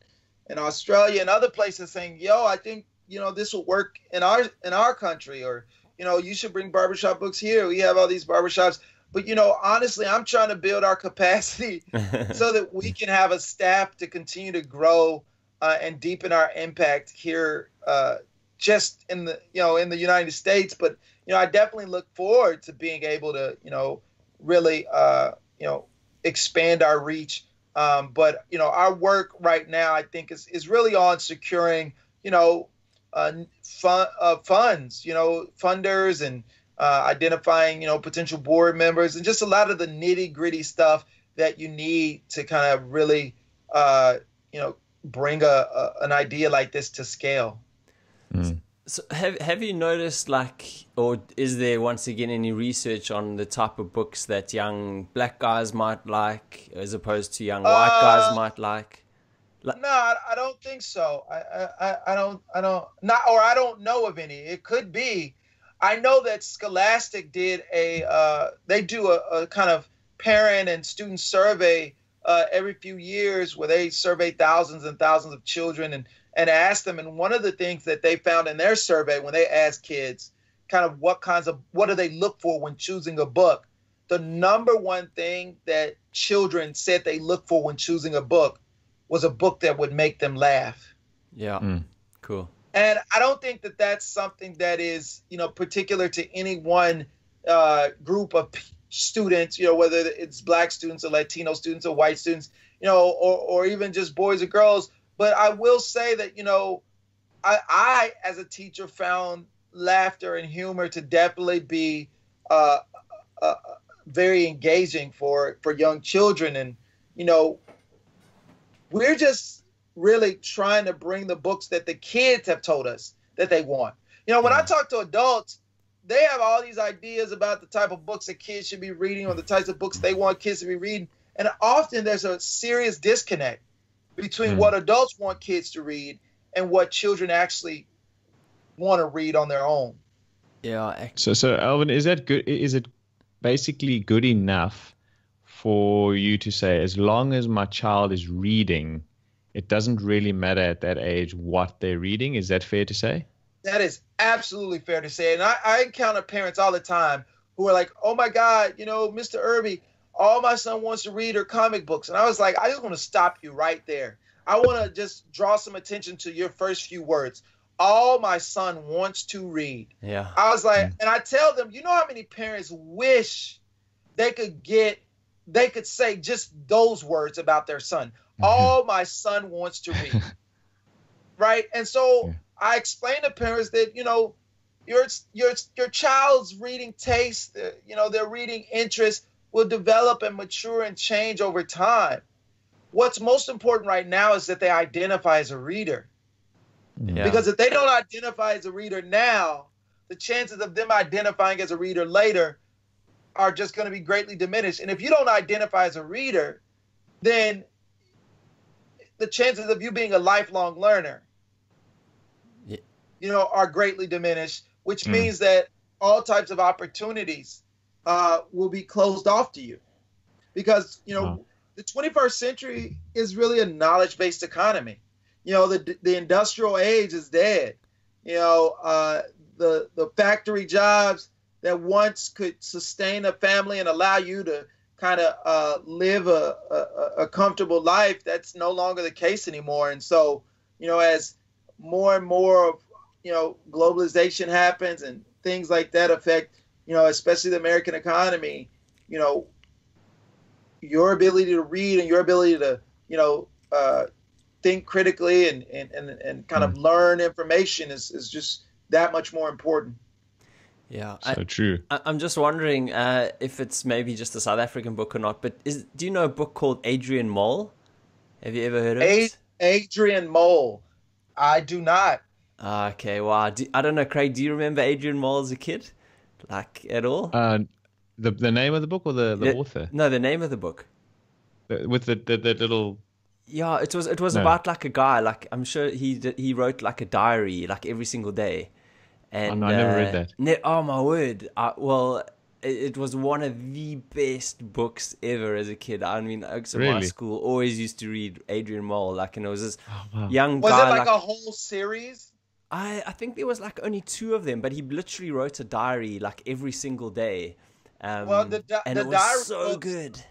S2: in Australia and other places saying, "Yo, I think you know this will work in our in our country," or you know, you should bring barbershop books here. We have all these barbershops. But you know, honestly, I'm trying to build our capacity so that we can have a staff to continue to grow uh, and deepen our impact here, uh, just in the you know in the United States. But you know, I definitely look forward to being able to you know really uh, you know expand our reach um, but you know, our work right now, I think, is is really on securing you know uh, fun, uh, funds, you know, funders and uh, identifying you know potential board members and just a lot of the nitty gritty stuff that you need to kind of really uh, you know bring a, a, an idea like this to scale.
S3: Mm. So have have you noticed like or is there once again any research on the type of books that young black guys might like as opposed to young white uh, guys might like?
S2: no, I, I don't think so. I, I, I don't, I don't, not, or I don't know of any. It could be. I know that Scholastic did a, uh, they do a, a kind of parent and student survey uh, every few years where they survey thousands and thousands of children and and ask them. And one of the things that they found in their survey when they asked kids, kind of what kinds of what do they look for when choosing a book, the number one thing that children said they look for when choosing a book was a book that would make them laugh.
S3: Yeah. Mm. Cool.
S2: And I don't think that that's something that is, you know, particular to any one uh, group of students, you know, whether it's black students or Latino students or white students, you know, or, or even just boys or girls. But I will say that, you know, I, I as a teacher found laughter and humor to definitely be uh, uh, very engaging for, for young children. And, you know, we're just really trying to bring the books that the kids have told us that they want. You know, when I talk to adults, they have all these ideas about the type of books that kids should be reading or the types of books they want kids to be reading. And often there's a serious disconnect between mm. what adults want kids to read and what children actually want to read on their own.
S3: Yeah.
S1: So, so Alvin, is that good? Is it basically good enough for you to say, as long as my child is reading, it doesn't really matter at that age what they're reading? Is that fair to say?
S2: That is absolutely fair to say. And I, I encounter parents all the time who are like, oh my God, you know, Mr. Irby, all my son wants to read are comic books. And I was like, I just want to stop you right there. I want to just draw some attention to your first few words. All my son wants to read.
S3: Yeah.
S2: I was like, and I tell them, you know how many parents wish they could get, they could say just those words about their son. Mm-hmm. All my son wants to read. right. And so, yeah I explain to parents that you know your your your child's reading taste, uh, you know, their reading interest will develop and mature and change over time. What's most important right now is that they identify as a reader. Yeah. Because if they don't identify as a reader now, the chances of them identifying as a reader later are just going to be greatly diminished. And if you don't identify as a reader, then the chances of you being a lifelong learner you know, are greatly diminished, which mm. means that all types of opportunities uh, will be closed off to you. Because, you know, wow. the 21st century is really a knowledge based economy. You know, the, the industrial age is dead. You know, uh, the, the factory jobs that once could sustain a family and allow you to kind of uh, live a, a, a comfortable life, that's no longer the case anymore. And so, you know, as more and more of you know globalization happens and things like that affect you know especially the American economy, you know your ability to read and your ability to you know uh, think critically and and and, and kind mm. of learn information is is just that much more important.
S3: Yeah,
S1: so I, true.
S3: I, am just wondering uh, if it's maybe just a South African book or not. But is do you know a book called Adrian Mole? Have you ever heard of a- it?
S2: Adrian Mole. I do not.
S3: Okay, wow. Do, I don't know, Craig. Do you remember Adrian Mole as a kid, like at all?
S1: Uh, the the name of the book or the, the, the author?
S3: No, the name of the book.
S1: The, with the, the, the little.
S3: Yeah, it was it was no. about like a guy. Like I'm sure he he wrote like a diary like every single day.
S1: And oh, no, I never uh, read that.
S3: Ne- oh my word! Uh, well, it, it, was one of the best books ever as a kid. I mean, so really? my school always used to read Adrian Mole, like, and it was this oh, wow. young
S2: was
S3: guy.
S2: Was it like,
S3: like
S2: a whole series?
S3: I, I think there was like only two of them, but he literally wrote a diary like every single day. Um, well, the, di- and the it was diary so books, good.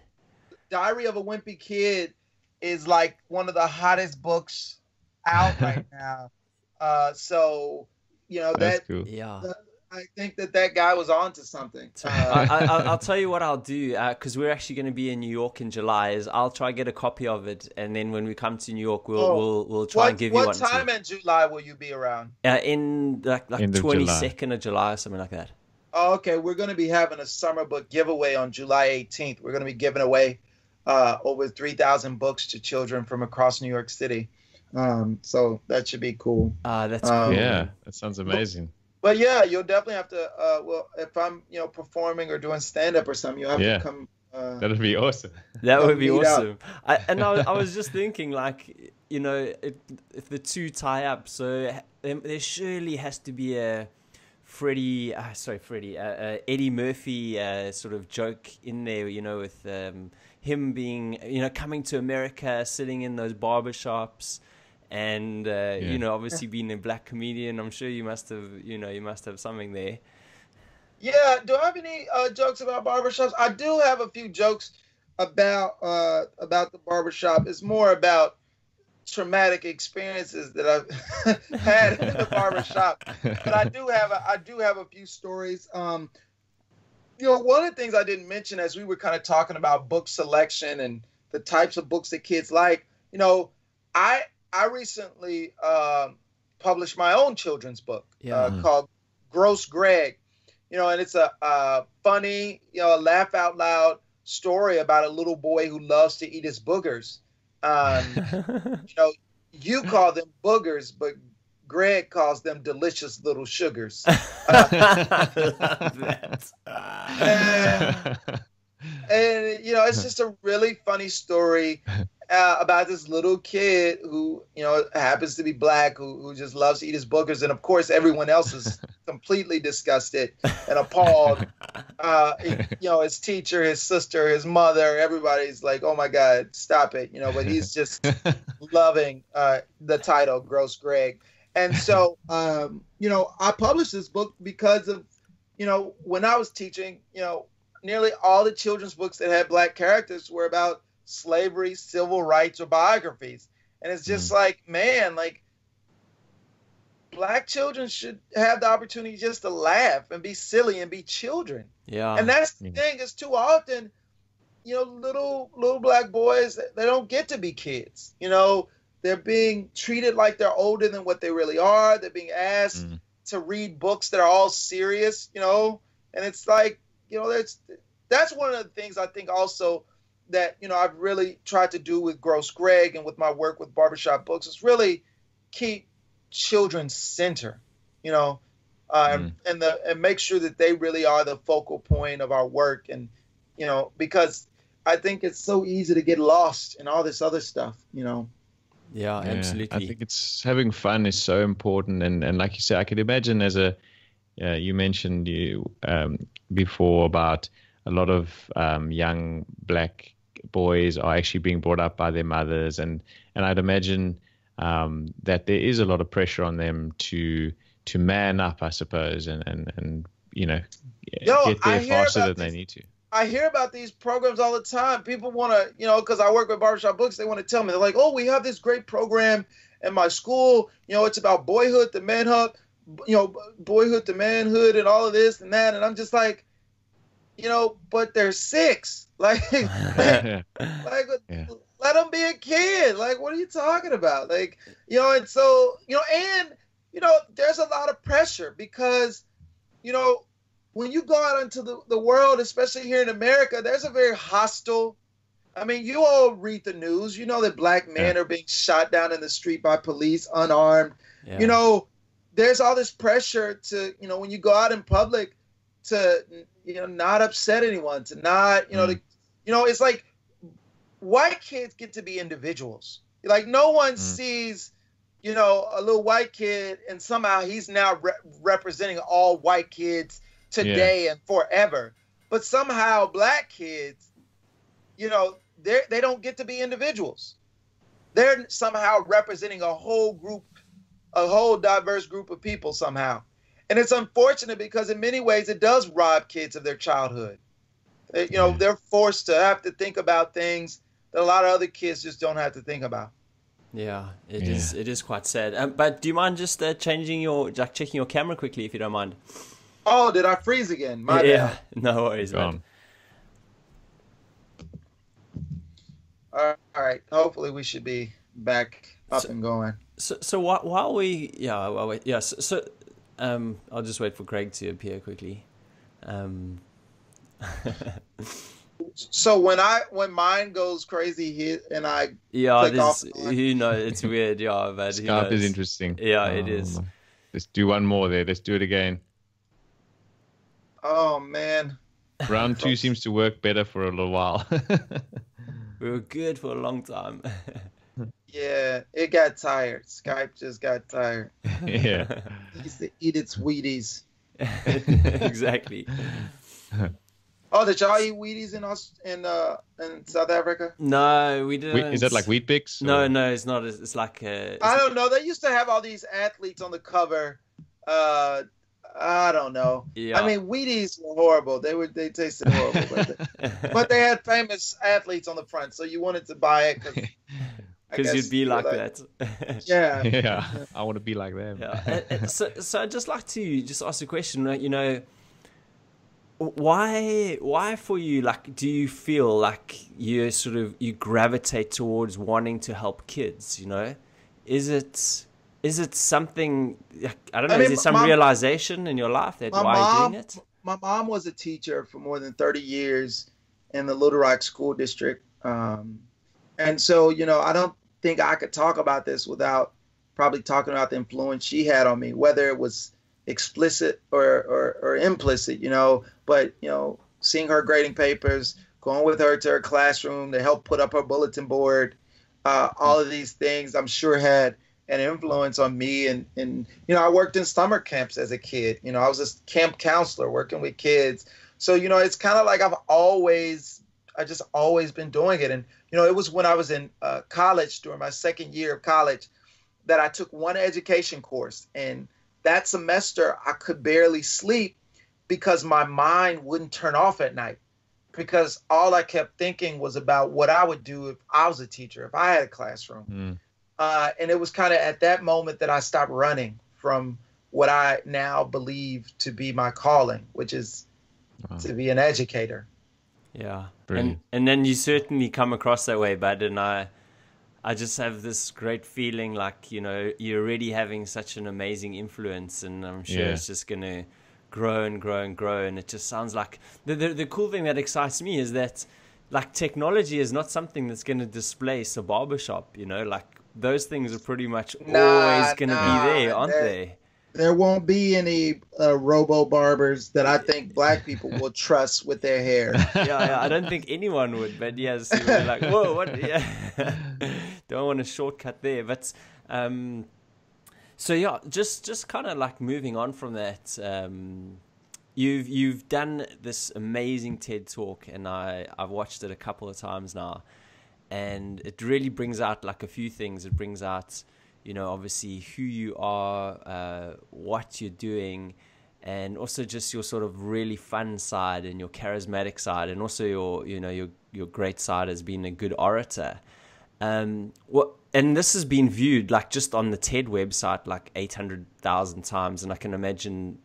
S2: Diary of a Wimpy Kid is like one of the hottest books out right now. Uh, so you know That's that cool.
S3: yeah.
S2: The, I think that that guy was on to something. Uh,
S3: I, will tell you what I'll do because uh, we're actually going to be in New York in July. Is I'll try get a copy of it, and then when we come to New York, we'll oh, we'll, we'll try
S2: what,
S3: and give you one.
S2: What time in July will you be around?
S3: Uh, in like like twenty second of July or something like that.
S2: Oh, okay, we're going to be having a summer book giveaway on July 18th. We're going to be giving away uh, over 3,000 books to children from across New York City. Um, so that should be cool.
S3: Ah, uh, that's um,
S1: cool. Yeah, that sounds amazing
S2: but yeah, you'll definitely have to. Uh, well, if I'm you know performing or doing stand up or something, you have yeah. to come. Uh,
S1: That'd be awesome.
S3: That would be awesome. I, and I, I was just thinking, like, you know, if, if the two tie up, so there, there surely has to be a Freddie, uh, sorry, Freddie, uh, uh, Eddie Murphy uh, sort of joke in there, you know, with um, him being, you know, coming to America, sitting in those barbershops, and uh, yeah. you know, obviously being a black comedian. I'm sure you must have, you know, you must have something there.
S2: Yeah. Do I have any uh, jokes about barbershops? I do have a few jokes about about the barbershop. It's more about traumatic experiences that I've had in the barbershop. But I do have a, I do have a few stories. Um, you know, one of the things I didn't mention as we were kind of talking about book selection and the types of books that kids like, you know, I I recently uh, published my own children's book yeah. uh, called Gross Greg. You know, and it's a, a funny, you know, laugh out loud story about a little boy who loves to eat his boogers um, you know, you call them boogers, but Greg calls them delicious little sugars. Uh, and, and, you know, it's just a really funny story uh, about this little kid who, you know, happens to be black, who, who just loves to eat his boogers. And of course, everyone else is completely disgusted and appalled. Uh, you know, his teacher, his sister, his mother, everybody's like, oh my God, stop it. You know, but he's just loving uh, the title, Gross Greg. And so, um, you know, I published this book because of, you know, when I was teaching, you know, nearly all the children's books that had black characters were about slavery, civil rights, or biographies. And it's just mm. like, man, like black children should have the opportunity just to laugh and be silly and be children.
S3: Yeah.
S2: And that's the thing is too often, you know, little little black boys they don't get to be kids. You know, they're being treated like they're older than what they really are. They're being asked mm. to read books that are all serious, you know, and it's like, you know, that's that's one of the things I think also that you know I've really tried to do with Gross Greg and with my work with Barbershop Books is really keep children center, you know, uh, mm. and the and make sure that they really are the focal point of our work, and you know because I think it's so easy to get lost in all this other stuff, you know.
S3: Yeah, yeah, absolutely.
S1: I think it's having fun is so important, and and like you say, I could imagine as a, uh, you mentioned you um, before about a lot of um, young black boys are actually being brought up by their mothers, and and I'd imagine um, that there is a lot of pressure on them to to man up, I suppose, and and and you know Yo, get there faster than they need to.
S2: I hear about these programs all the time. People want to, you know, because I work with barbershop books, they want to tell me they're like, "Oh, we have this great program in my school. You know, it's about boyhood to manhood, you know, boyhood to manhood, and all of this and that." And I'm just like, you know, but they're six. Like, like, like yeah. let them be a kid. Like, what are you talking about? Like, you know, and so, you know, and, you know, there's a lot of pressure because, you know, when you go out into the, the world, especially here in America, there's a very hostile. I mean, you all read the news. You know that black men yeah. are being shot down in the street by police, unarmed. Yeah. You know, there's all this pressure to, you know, when you go out in public, to you know not upset anyone, to not you know mm. to you know it's like white kids get to be individuals. Like no one mm. sees you know a little white kid and somehow he's now re- representing all white kids today yeah. and forever. But somehow black kids, you know, they they don't get to be individuals. They're somehow representing a whole group, a whole diverse group of people somehow. And it's unfortunate because in many ways it does rob kids of their childhood. You know, mm. they're forced to have to think about things that a lot of other kids just don't have to think about.
S3: Yeah, it yeah. is. It is quite sad. Um, but do you mind just uh, changing your, like, checking your camera quickly if you don't mind?
S2: Oh, did I freeze again? My
S3: yeah, bad. no worries, man.
S2: All right. Hopefully, we should be back up so, and going.
S3: So, so while, while we, yeah, while we, yeah, so, so um, I'll just wait for Craig to appear quickly. Um.
S2: so when I when mine goes crazy hit and I
S3: yeah this you know it's weird. Yeah but
S1: Skype is interesting.
S3: Yeah it is.
S1: Um, let's do one more there. Let's do it again.
S2: Oh man.
S1: Round two seems to work better for a little while.
S3: We were good for a long time
S2: Yeah, it got tired. Skype just got tired.
S1: yeah.
S2: It used to eat its Wheaties.
S3: exactly.
S2: Oh, did y'all eat Wheaties in Aus- in uh in South Africa?
S3: No, we didn't.
S1: Wheat, is that like Weet-Bix?
S3: No, no, it's not. It's it's like
S2: I don't know. They used to have all these athletes on the cover. Uh, I don't know.
S3: Yeah.
S2: I mean, Wheaties were horrible. They were they tasted horrible, but they, but they had famous athletes on the front, so you wanted to buy it because
S3: because you'd be like, that.
S2: Yeah.
S1: yeah. I want to be like them.
S3: Yeah. So, so I'd just like to just ask a question. like, You know, why, why for you? Like, do you feel like you sort of you gravitate towards wanting to help kids? You know, is it is it something? like, I don't know.
S2: I mean,
S3: is there some
S2: my-
S3: realization in your life that
S2: my
S3: why you're doing it?
S2: my mom was a teacher for more than 30 years in the Little Rock School District. Um, and so, you know, I don't think I could talk about this without probably talking about the influence she had on me, whether it was explicit or, or, or implicit, you know, but, you know, seeing her grading papers, going with her to her classroom to help put up her bulletin board, uh, all of these things I'm sure had an influence on me. And, and, you know, I worked in summer camps as a kid. You know, I was a camp counselor working with kids. So, you know, it's kind of like I've always, I just always been doing it. And, you know, it was when I was in uh, college during my second year of college that I took one education course. And that semester, I could barely sleep because my mind wouldn't turn off at night. Because all I kept thinking was about what I would do if I was a teacher, if I had a classroom.
S1: Mm.
S2: Uh, and it was kind of at that moment that I stopped running from what I now believe to be my calling, which is
S1: Wow.
S2: to be an educator.
S3: Yeah,
S1: Brilliant.
S3: and and then you certainly come across that way, bud. And I, I just have this great feeling like you know you're already having such an amazing influence, and I'm sure
S1: Yeah.
S3: it's just gonna grow and grow and grow. And it just sounds like the the, the cool thing that excites me is that like technology is not something that's gonna displace a barbershop. You know, like those things are pretty much
S2: Nah,
S3: always gonna
S2: nah,
S3: be there, aren't they?
S2: There won't be any uh, robo barbers that I think black people will trust with their hair.
S3: yeah, yeah, I don't think anyone would, but yes, like, whoa, what? Yeah, don't want a shortcut there, but um, so yeah, just just kind of like moving on from that. Um, you've you've done this amazing TED talk, and I I've watched it a couple of times now, and it really brings out like a few things. It brings out, you know, obviously who you are, uh, what you're doing, and also just your sort of really fun side and your charismatic side, and also your you know your your great side as being a good orator. Um, what and this has been viewed like just on the TED website like eight hundred thousand times, and I can imagine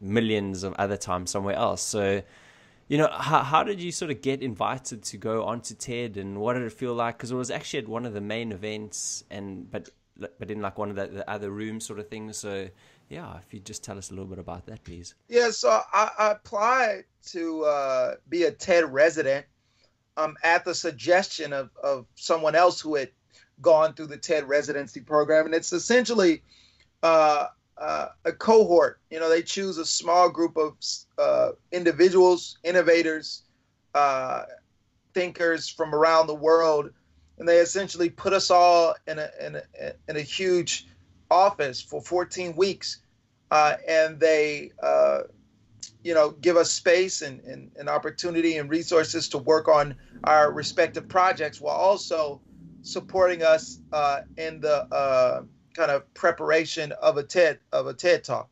S3: millions of other times somewhere else. So, you know, how how did you sort of get invited to go onto TED, and what did it feel like? Because it was actually at one of the main events, and but but in like one of the, the other rooms, sort of things. So, yeah, if you just tell us a little bit about that, please.
S2: Yeah, so I, I applied to uh, be a TED resident um, at the suggestion of, of someone else who had gone through the TED residency program. And it's essentially uh, uh, a cohort. You know, they choose a small group of uh, individuals, innovators, uh, thinkers from around the world, and they essentially put us all in a, in a, in a huge office for 14 weeks. Uh, and they, uh, you know, give us space and, and, and opportunity and resources to work on our respective projects while also supporting us uh, in the uh, kind of preparation of a TED of a TED talk.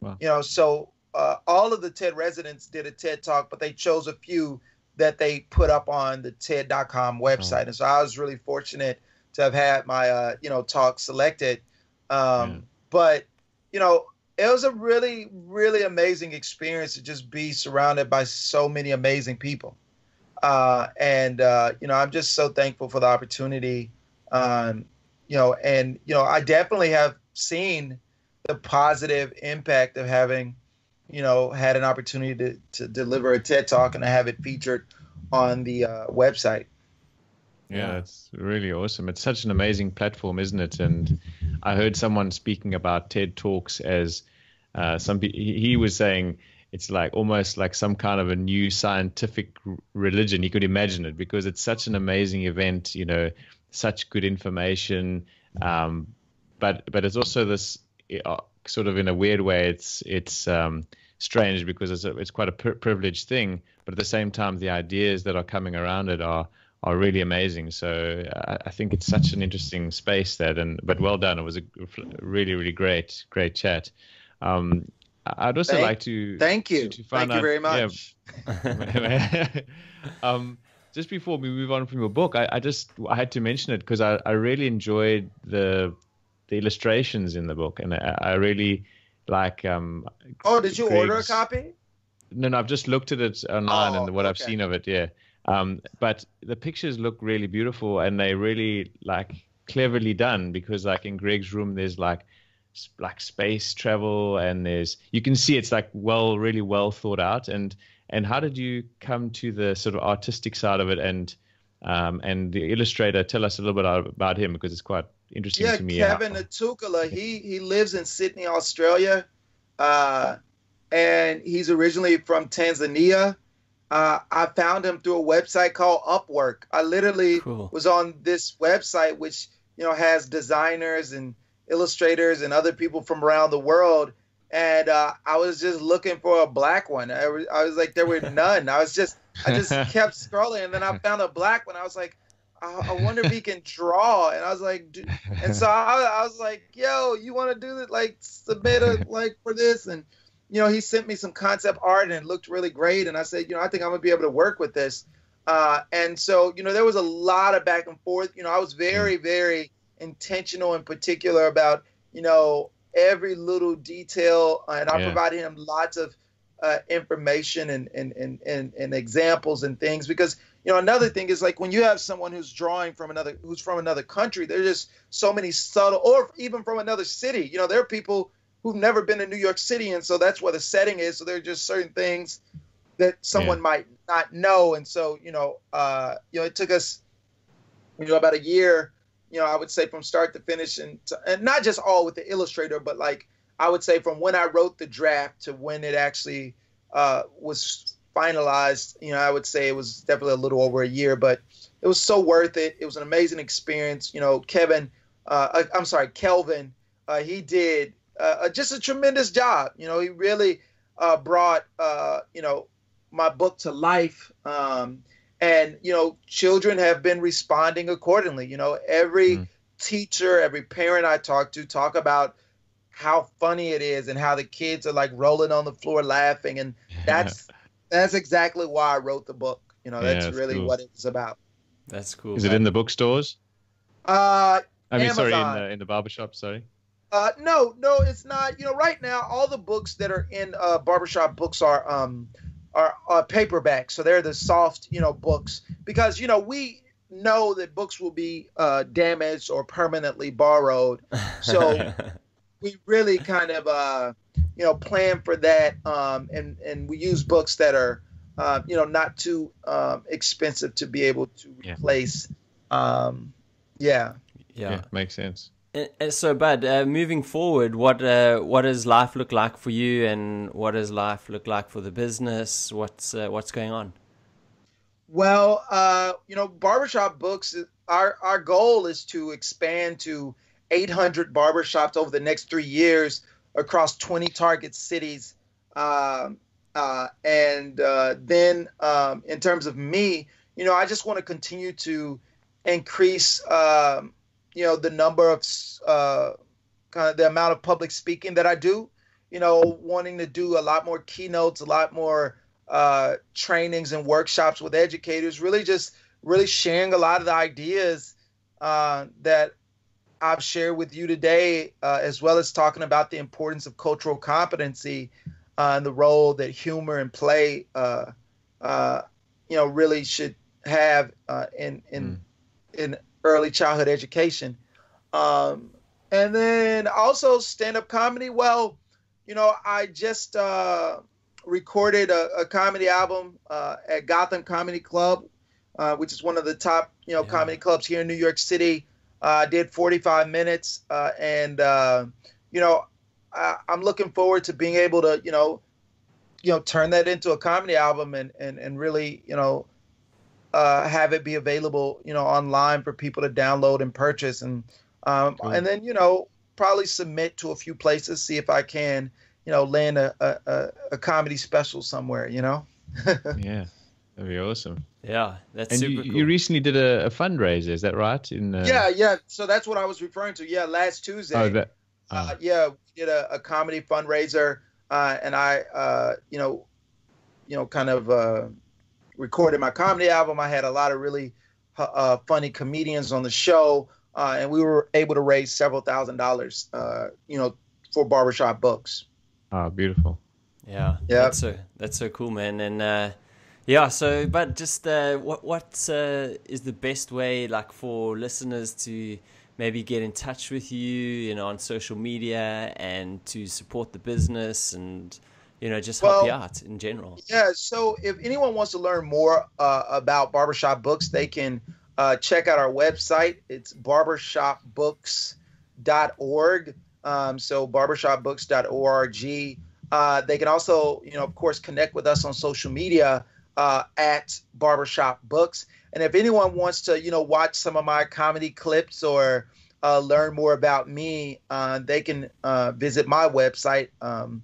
S1: Wow.
S2: You know, so uh, all of the TED residents did a TED talk, but they chose a few that they put up on the TED.com website, and so I was really fortunate to have had my uh, you know talk selected. Um,
S1: Yeah.
S2: But you know, it was a really, really amazing experience to just be surrounded by so many amazing people. Uh, and uh, you know, I'm just so thankful for the opportunity. Um, you know, and you know, I definitely have seen the positive impact of having, you know, had an opportunity to, to deliver a TED talk and to have it featured on the uh, website.
S1: Yeah, it's really awesome. It's such an amazing platform, isn't it? And I heard someone speaking about TED Talks as uh, some he was saying it's like almost like some kind of a new scientific religion. He could imagine it because it's such an amazing event. You know, such good information. Um, but but it's also this uh, sort of in a weird way. It's it's um, strange because it's a, it's quite a privileged thing, but at the same time, the ideas that are coming around it are are really amazing. So I, I think it's such an interesting space that, and but well done. It was a really really great great chat. Um, I'd also
S2: thank,
S1: like to
S2: thank you. To, to thank out, you very much.
S1: Yeah, um, just before we move on from your book, I, I just I had to mention it because I, I really enjoyed the the illustrations in the book, and I, I really like. Um,
S2: oh, did you Greg's, order a copy?
S1: No, no, I've just looked at it online oh, and what okay. I've seen of it. Yeah, um, but the pictures look really beautiful, and they really like cleverly done because like in Greg's room, there's like like space travel and there's you can see it's like well really well thought out and and how did you come to the sort of artistic side of it and um, and the illustrator tell us a little bit about him because it's quite interesting
S2: yeah,
S1: to me.
S2: Kevin Atukula, he he lives in Sydney, Australia, uh, and he's originally from Tanzania. Uh, I found him through a website called Upwork. I literally cool. was on this website, which you know has designers and illustrators and other people from around the world. And uh, I was just looking for a black one. I was, I was like, there were none. I was just, I just kept scrolling, and then I found a black one. I was like, I, I wonder if he can draw. And I was like, and so I, I was like, yo, you want to do it? Like submit a like for this, and you know, he sent me some concept art and it looked really great. And I said, you know, I think I'm gonna be able to work with this. Uh, and so, you know, there was a lot of back and forth. You know, I was very, very intentional and particular about, you know, every little detail, and I yeah. provided him lots of uh, information and, and, and, and, and examples and things because you know another thing is like when you have someone who's drawing from another who's from another country there's just so many subtle or even from another city. You know there are people who've never been to new york city and so that's where the setting is. So there are just certain things that someone yeah. might not know. And so you know uh you know it took us you know about a year you know i would say from start to finish and to, and not just all with the illustrator but like i would say from when i wrote the draft to when it actually uh was finalized, you know, I would say it was definitely a little over a year, but it was so worth it. It was an amazing experience. You know, Kevin, uh, uh I'm sorry, Kelvin, uh, he did uh, uh, just a tremendous job. You know, he really uh, brought, you know, my book to life. Um, and, you know, children have been responding accordingly. You know, every mm. teacher, every parent I talk to talk about how funny it is and how the kids are like rolling on the floor laughing. And that's, that's exactly why I wrote the book. You know, that's, yeah, that's really cool. what it's about.
S3: That's cool.
S1: Is man. it in the bookstores?
S2: Uh,
S1: I mean,
S2: Amazon.
S1: sorry, in the in the barbershop. Sorry.
S2: Uh, no, no, it's not. You know, right now, all the books that are in uh, barbershop books are um are, are paperback, so they're the soft, you know, books because you know we know that books will be uh, damaged or permanently borrowed, so we really kind of uh you know, plan for that. Um, and and we use books that are, uh, you know, not too um, expensive to be able to replace. Yeah. Um, yeah.
S3: yeah.
S1: yeah. makes sense.
S3: And, so, Bud, uh, moving forward, what uh, what does life look like for you, and what does life look like for the business? What's uh, what's going on?
S2: Well, uh, you know, barbershop books. Our our goal is to expand to 800 barbershops over the next three years across 20 target cities. Um, uh, and uh, then um, in terms of me, you know, I just want to continue to increase, um, you know, the number of uh, kind of the amount of public speaking that I do. You know, wanting to do a lot more keynotes, a lot more uh, trainings and workshops with educators. Really, just really sharing a lot of the ideas uh, that I've shared with you today, uh, as well as talking about the importance of cultural competency uh, and the role that humor and play, uh, uh you know, really should have uh, in in mm. in early childhood education. Um, and then also stand-up comedy. Well, you know, I just uh, recorded a, a, comedy album at Gotham Comedy Club, which is one of the top you know yeah. comedy clubs here in New York City. I uh, did 45 minutes, uh, and uh, you know, I, am looking forward to being able to, you know, you know, turn that into a comedy album and and and really, you know, uh, have it be available, you know, online for people to download and purchase, and um, cool. and then you know probably submit to a few places, see if I can, you know, land a a, a comedy special somewhere, you know.
S1: yeah, that'd be awesome.
S3: Yeah, that's
S1: and
S3: super
S1: you,
S3: cool.
S1: you recently did a, a, fundraiser, is that right? In uh...
S2: yeah, yeah. So that's what I was referring to. Yeah, last Tuesday.
S1: Oh, that.
S2: Uh, yeah, we did a, a comedy fundraiser, uh, and I, uh, you know, you know, kind of uh, recorded my comedy album. I had a lot of really uh, funny comedians on the show, uh, and we were able to raise several thousand dollars, you know, for barbershop books.
S1: Oh, beautiful.
S3: Yeah, yeah, that's so that's so cool, man, and yeah. So, but just what what is the best way, like, for listeners to maybe get in touch with you, you know, on social media and to support the business and you know just help well, you out in general.
S2: Yeah. So if anyone wants to learn more uh, about barbershop books, they can uh, check out our website. It's barbershopbooks.org. Um, so barbershopbooks.org. Uh, they can also, you know, of course, connect with us on social media uh, at Barbershop Books. And if anyone wants to, you know, watch some of my comedy clips or uh, learn more about me, uh, they can uh, visit my website, um,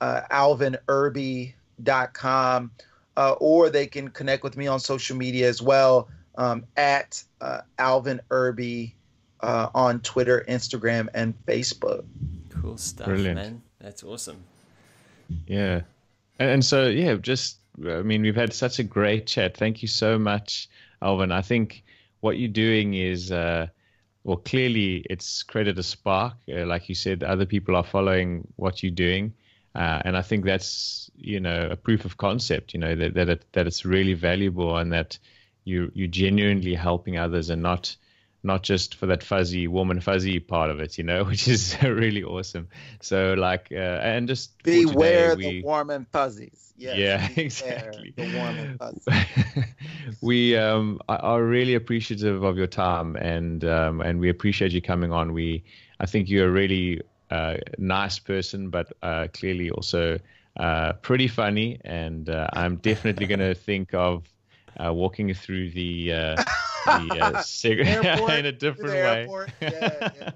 S2: uh, alvinirby.com, uh, or they can connect with me on social media as well um, at uh, Alvin Irby uh, on Twitter, Instagram, and Facebook.
S3: Cool stuff, Brilliant. man. That's awesome.
S1: Yeah. And, and so, yeah, just, I mean, we've had such a great chat. Thank you so much Alvin. I think what you're doing is, uh, well, clearly it's created a spark. Uh, like you said, other people are following what you're doing. Uh, and I think that's, you know, a proof of concept, you know, that, that, it, that it's really valuable and that you, you're genuinely helping others and not, not just for that fuzzy, warm and fuzzy part of it, you know, which is really awesome. So, like, uh, and just
S2: beware today, we, the warm and fuzzies. Yes,
S1: yeah, exactly.
S2: The warm and fuzzy.
S1: we um, are really appreciative of your time, and um, and we appreciate you coming on. We, I think you're a really uh, nice person, but uh, clearly also uh, pretty funny, and uh, I'm definitely going to think of uh, walking through the the uh, cigarette in a different way. Yeah, yeah.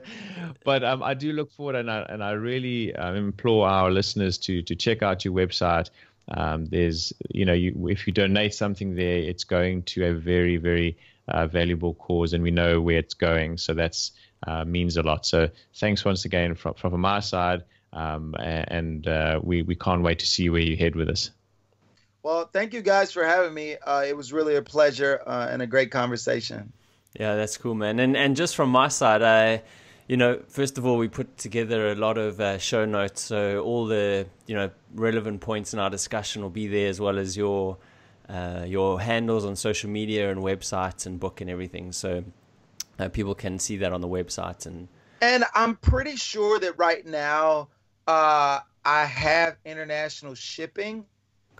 S1: but um, I do look forward, and I and I really um, implore our listeners to to check out your website. Um, there's, you know, you, if you donate something there, it's going to a very, very uh, valuable cause, and we know where it's going. So that's uh, means a lot. So thanks once again from from my side, um, and uh, we we can't wait to see where you head with us.
S2: Well, thank you guys for having me. Uh, it was really a pleasure uh, and a great conversation.
S3: Yeah, that's cool, man. And and just from my side, I you know, first of all, we put together a lot of uh, show notes, so all the you know relevant points in our discussion will be there, as well as your uh, your handles on social media and websites and book and everything. So uh, people can see that on the website and.
S2: And I'm pretty sure that right now uh, I have international shipping.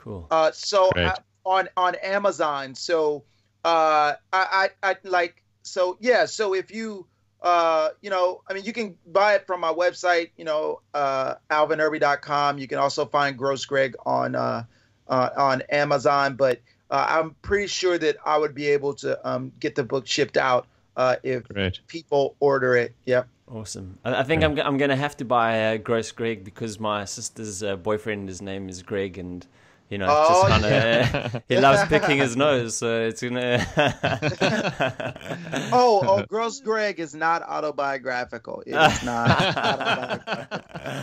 S3: Cool.
S2: Uh, so I, on on Amazon, so uh, I, I I like so yeah. So if you uh, you know, I mean, you can buy it from my website, you know, uh, alvinirby.com. You can also find Gross Greg on uh, uh, on Amazon, but uh, I'm pretty sure that I would be able to um, get the book shipped out uh, if Great. people order it. Yep.
S3: Awesome. I, I think yeah. I'm I'm gonna have to buy uh, Gross Greg because my sister's uh, boyfriend, his name is Greg, and you know, oh, just kind of yeah. he loves picking his nose, so it's gonna.
S2: oh, oh, Gross Greg is not autobiographical. It is not.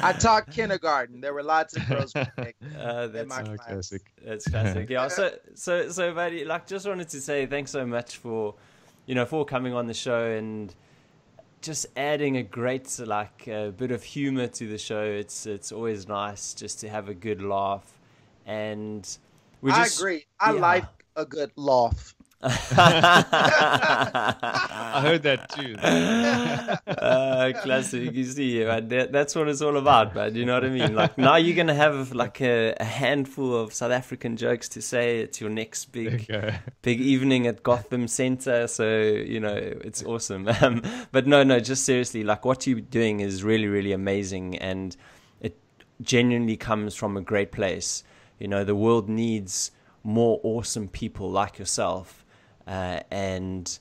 S2: I taught kindergarten. There were lots of Gross Greg. Uh,
S3: that's
S2: oh,
S3: classic. That's classic. Yeah. So, so, so, buddy, like, just wanted to say thanks so much for, you know, for coming on the show and just adding a great like a bit of humor to the show. It's it's always nice just to have a good laugh and
S2: we just, I agree. I yeah. like a good laugh. I
S1: heard that too.
S3: uh, classic. You see, man, that, that's what it's all about, man. You know what I mean? Like now you're gonna have like a, a handful of South African jokes to say It's your next big, big evening at Gotham Center. So you know it's awesome. Um, but no, no, just seriously, like what you're doing is really, really amazing, and it genuinely comes from a great place. You know, the world needs more awesome people like yourself uh, and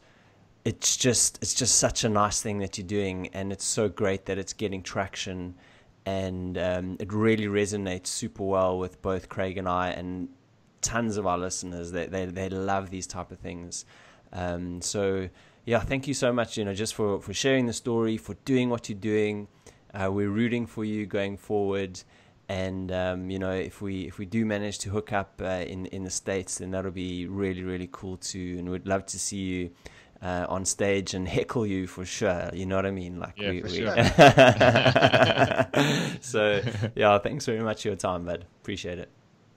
S3: it's just it's just such a nice thing that you're doing, and it's so great that it's getting traction, and um, it really resonates super well with both Craig and I, and tons of our listeners. They they they love these type of things. Um, so yeah, thank you so much. You know, just for for sharing the story, for doing what you're doing. Uh, we're rooting for you going forward, and um, you know, if we if we do manage to hook up uh, in in the states, then that'll be really really cool too. And we'd love to see you. Uh, on stage and heckle you for sure. You know what I mean? Like
S1: yeah,
S3: we,
S1: for
S3: we...
S1: sure.
S3: so yeah, thanks very much for your time, bud. Appreciate it.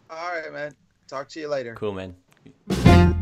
S2: All right, man. Talk to you later.
S3: Cool, man.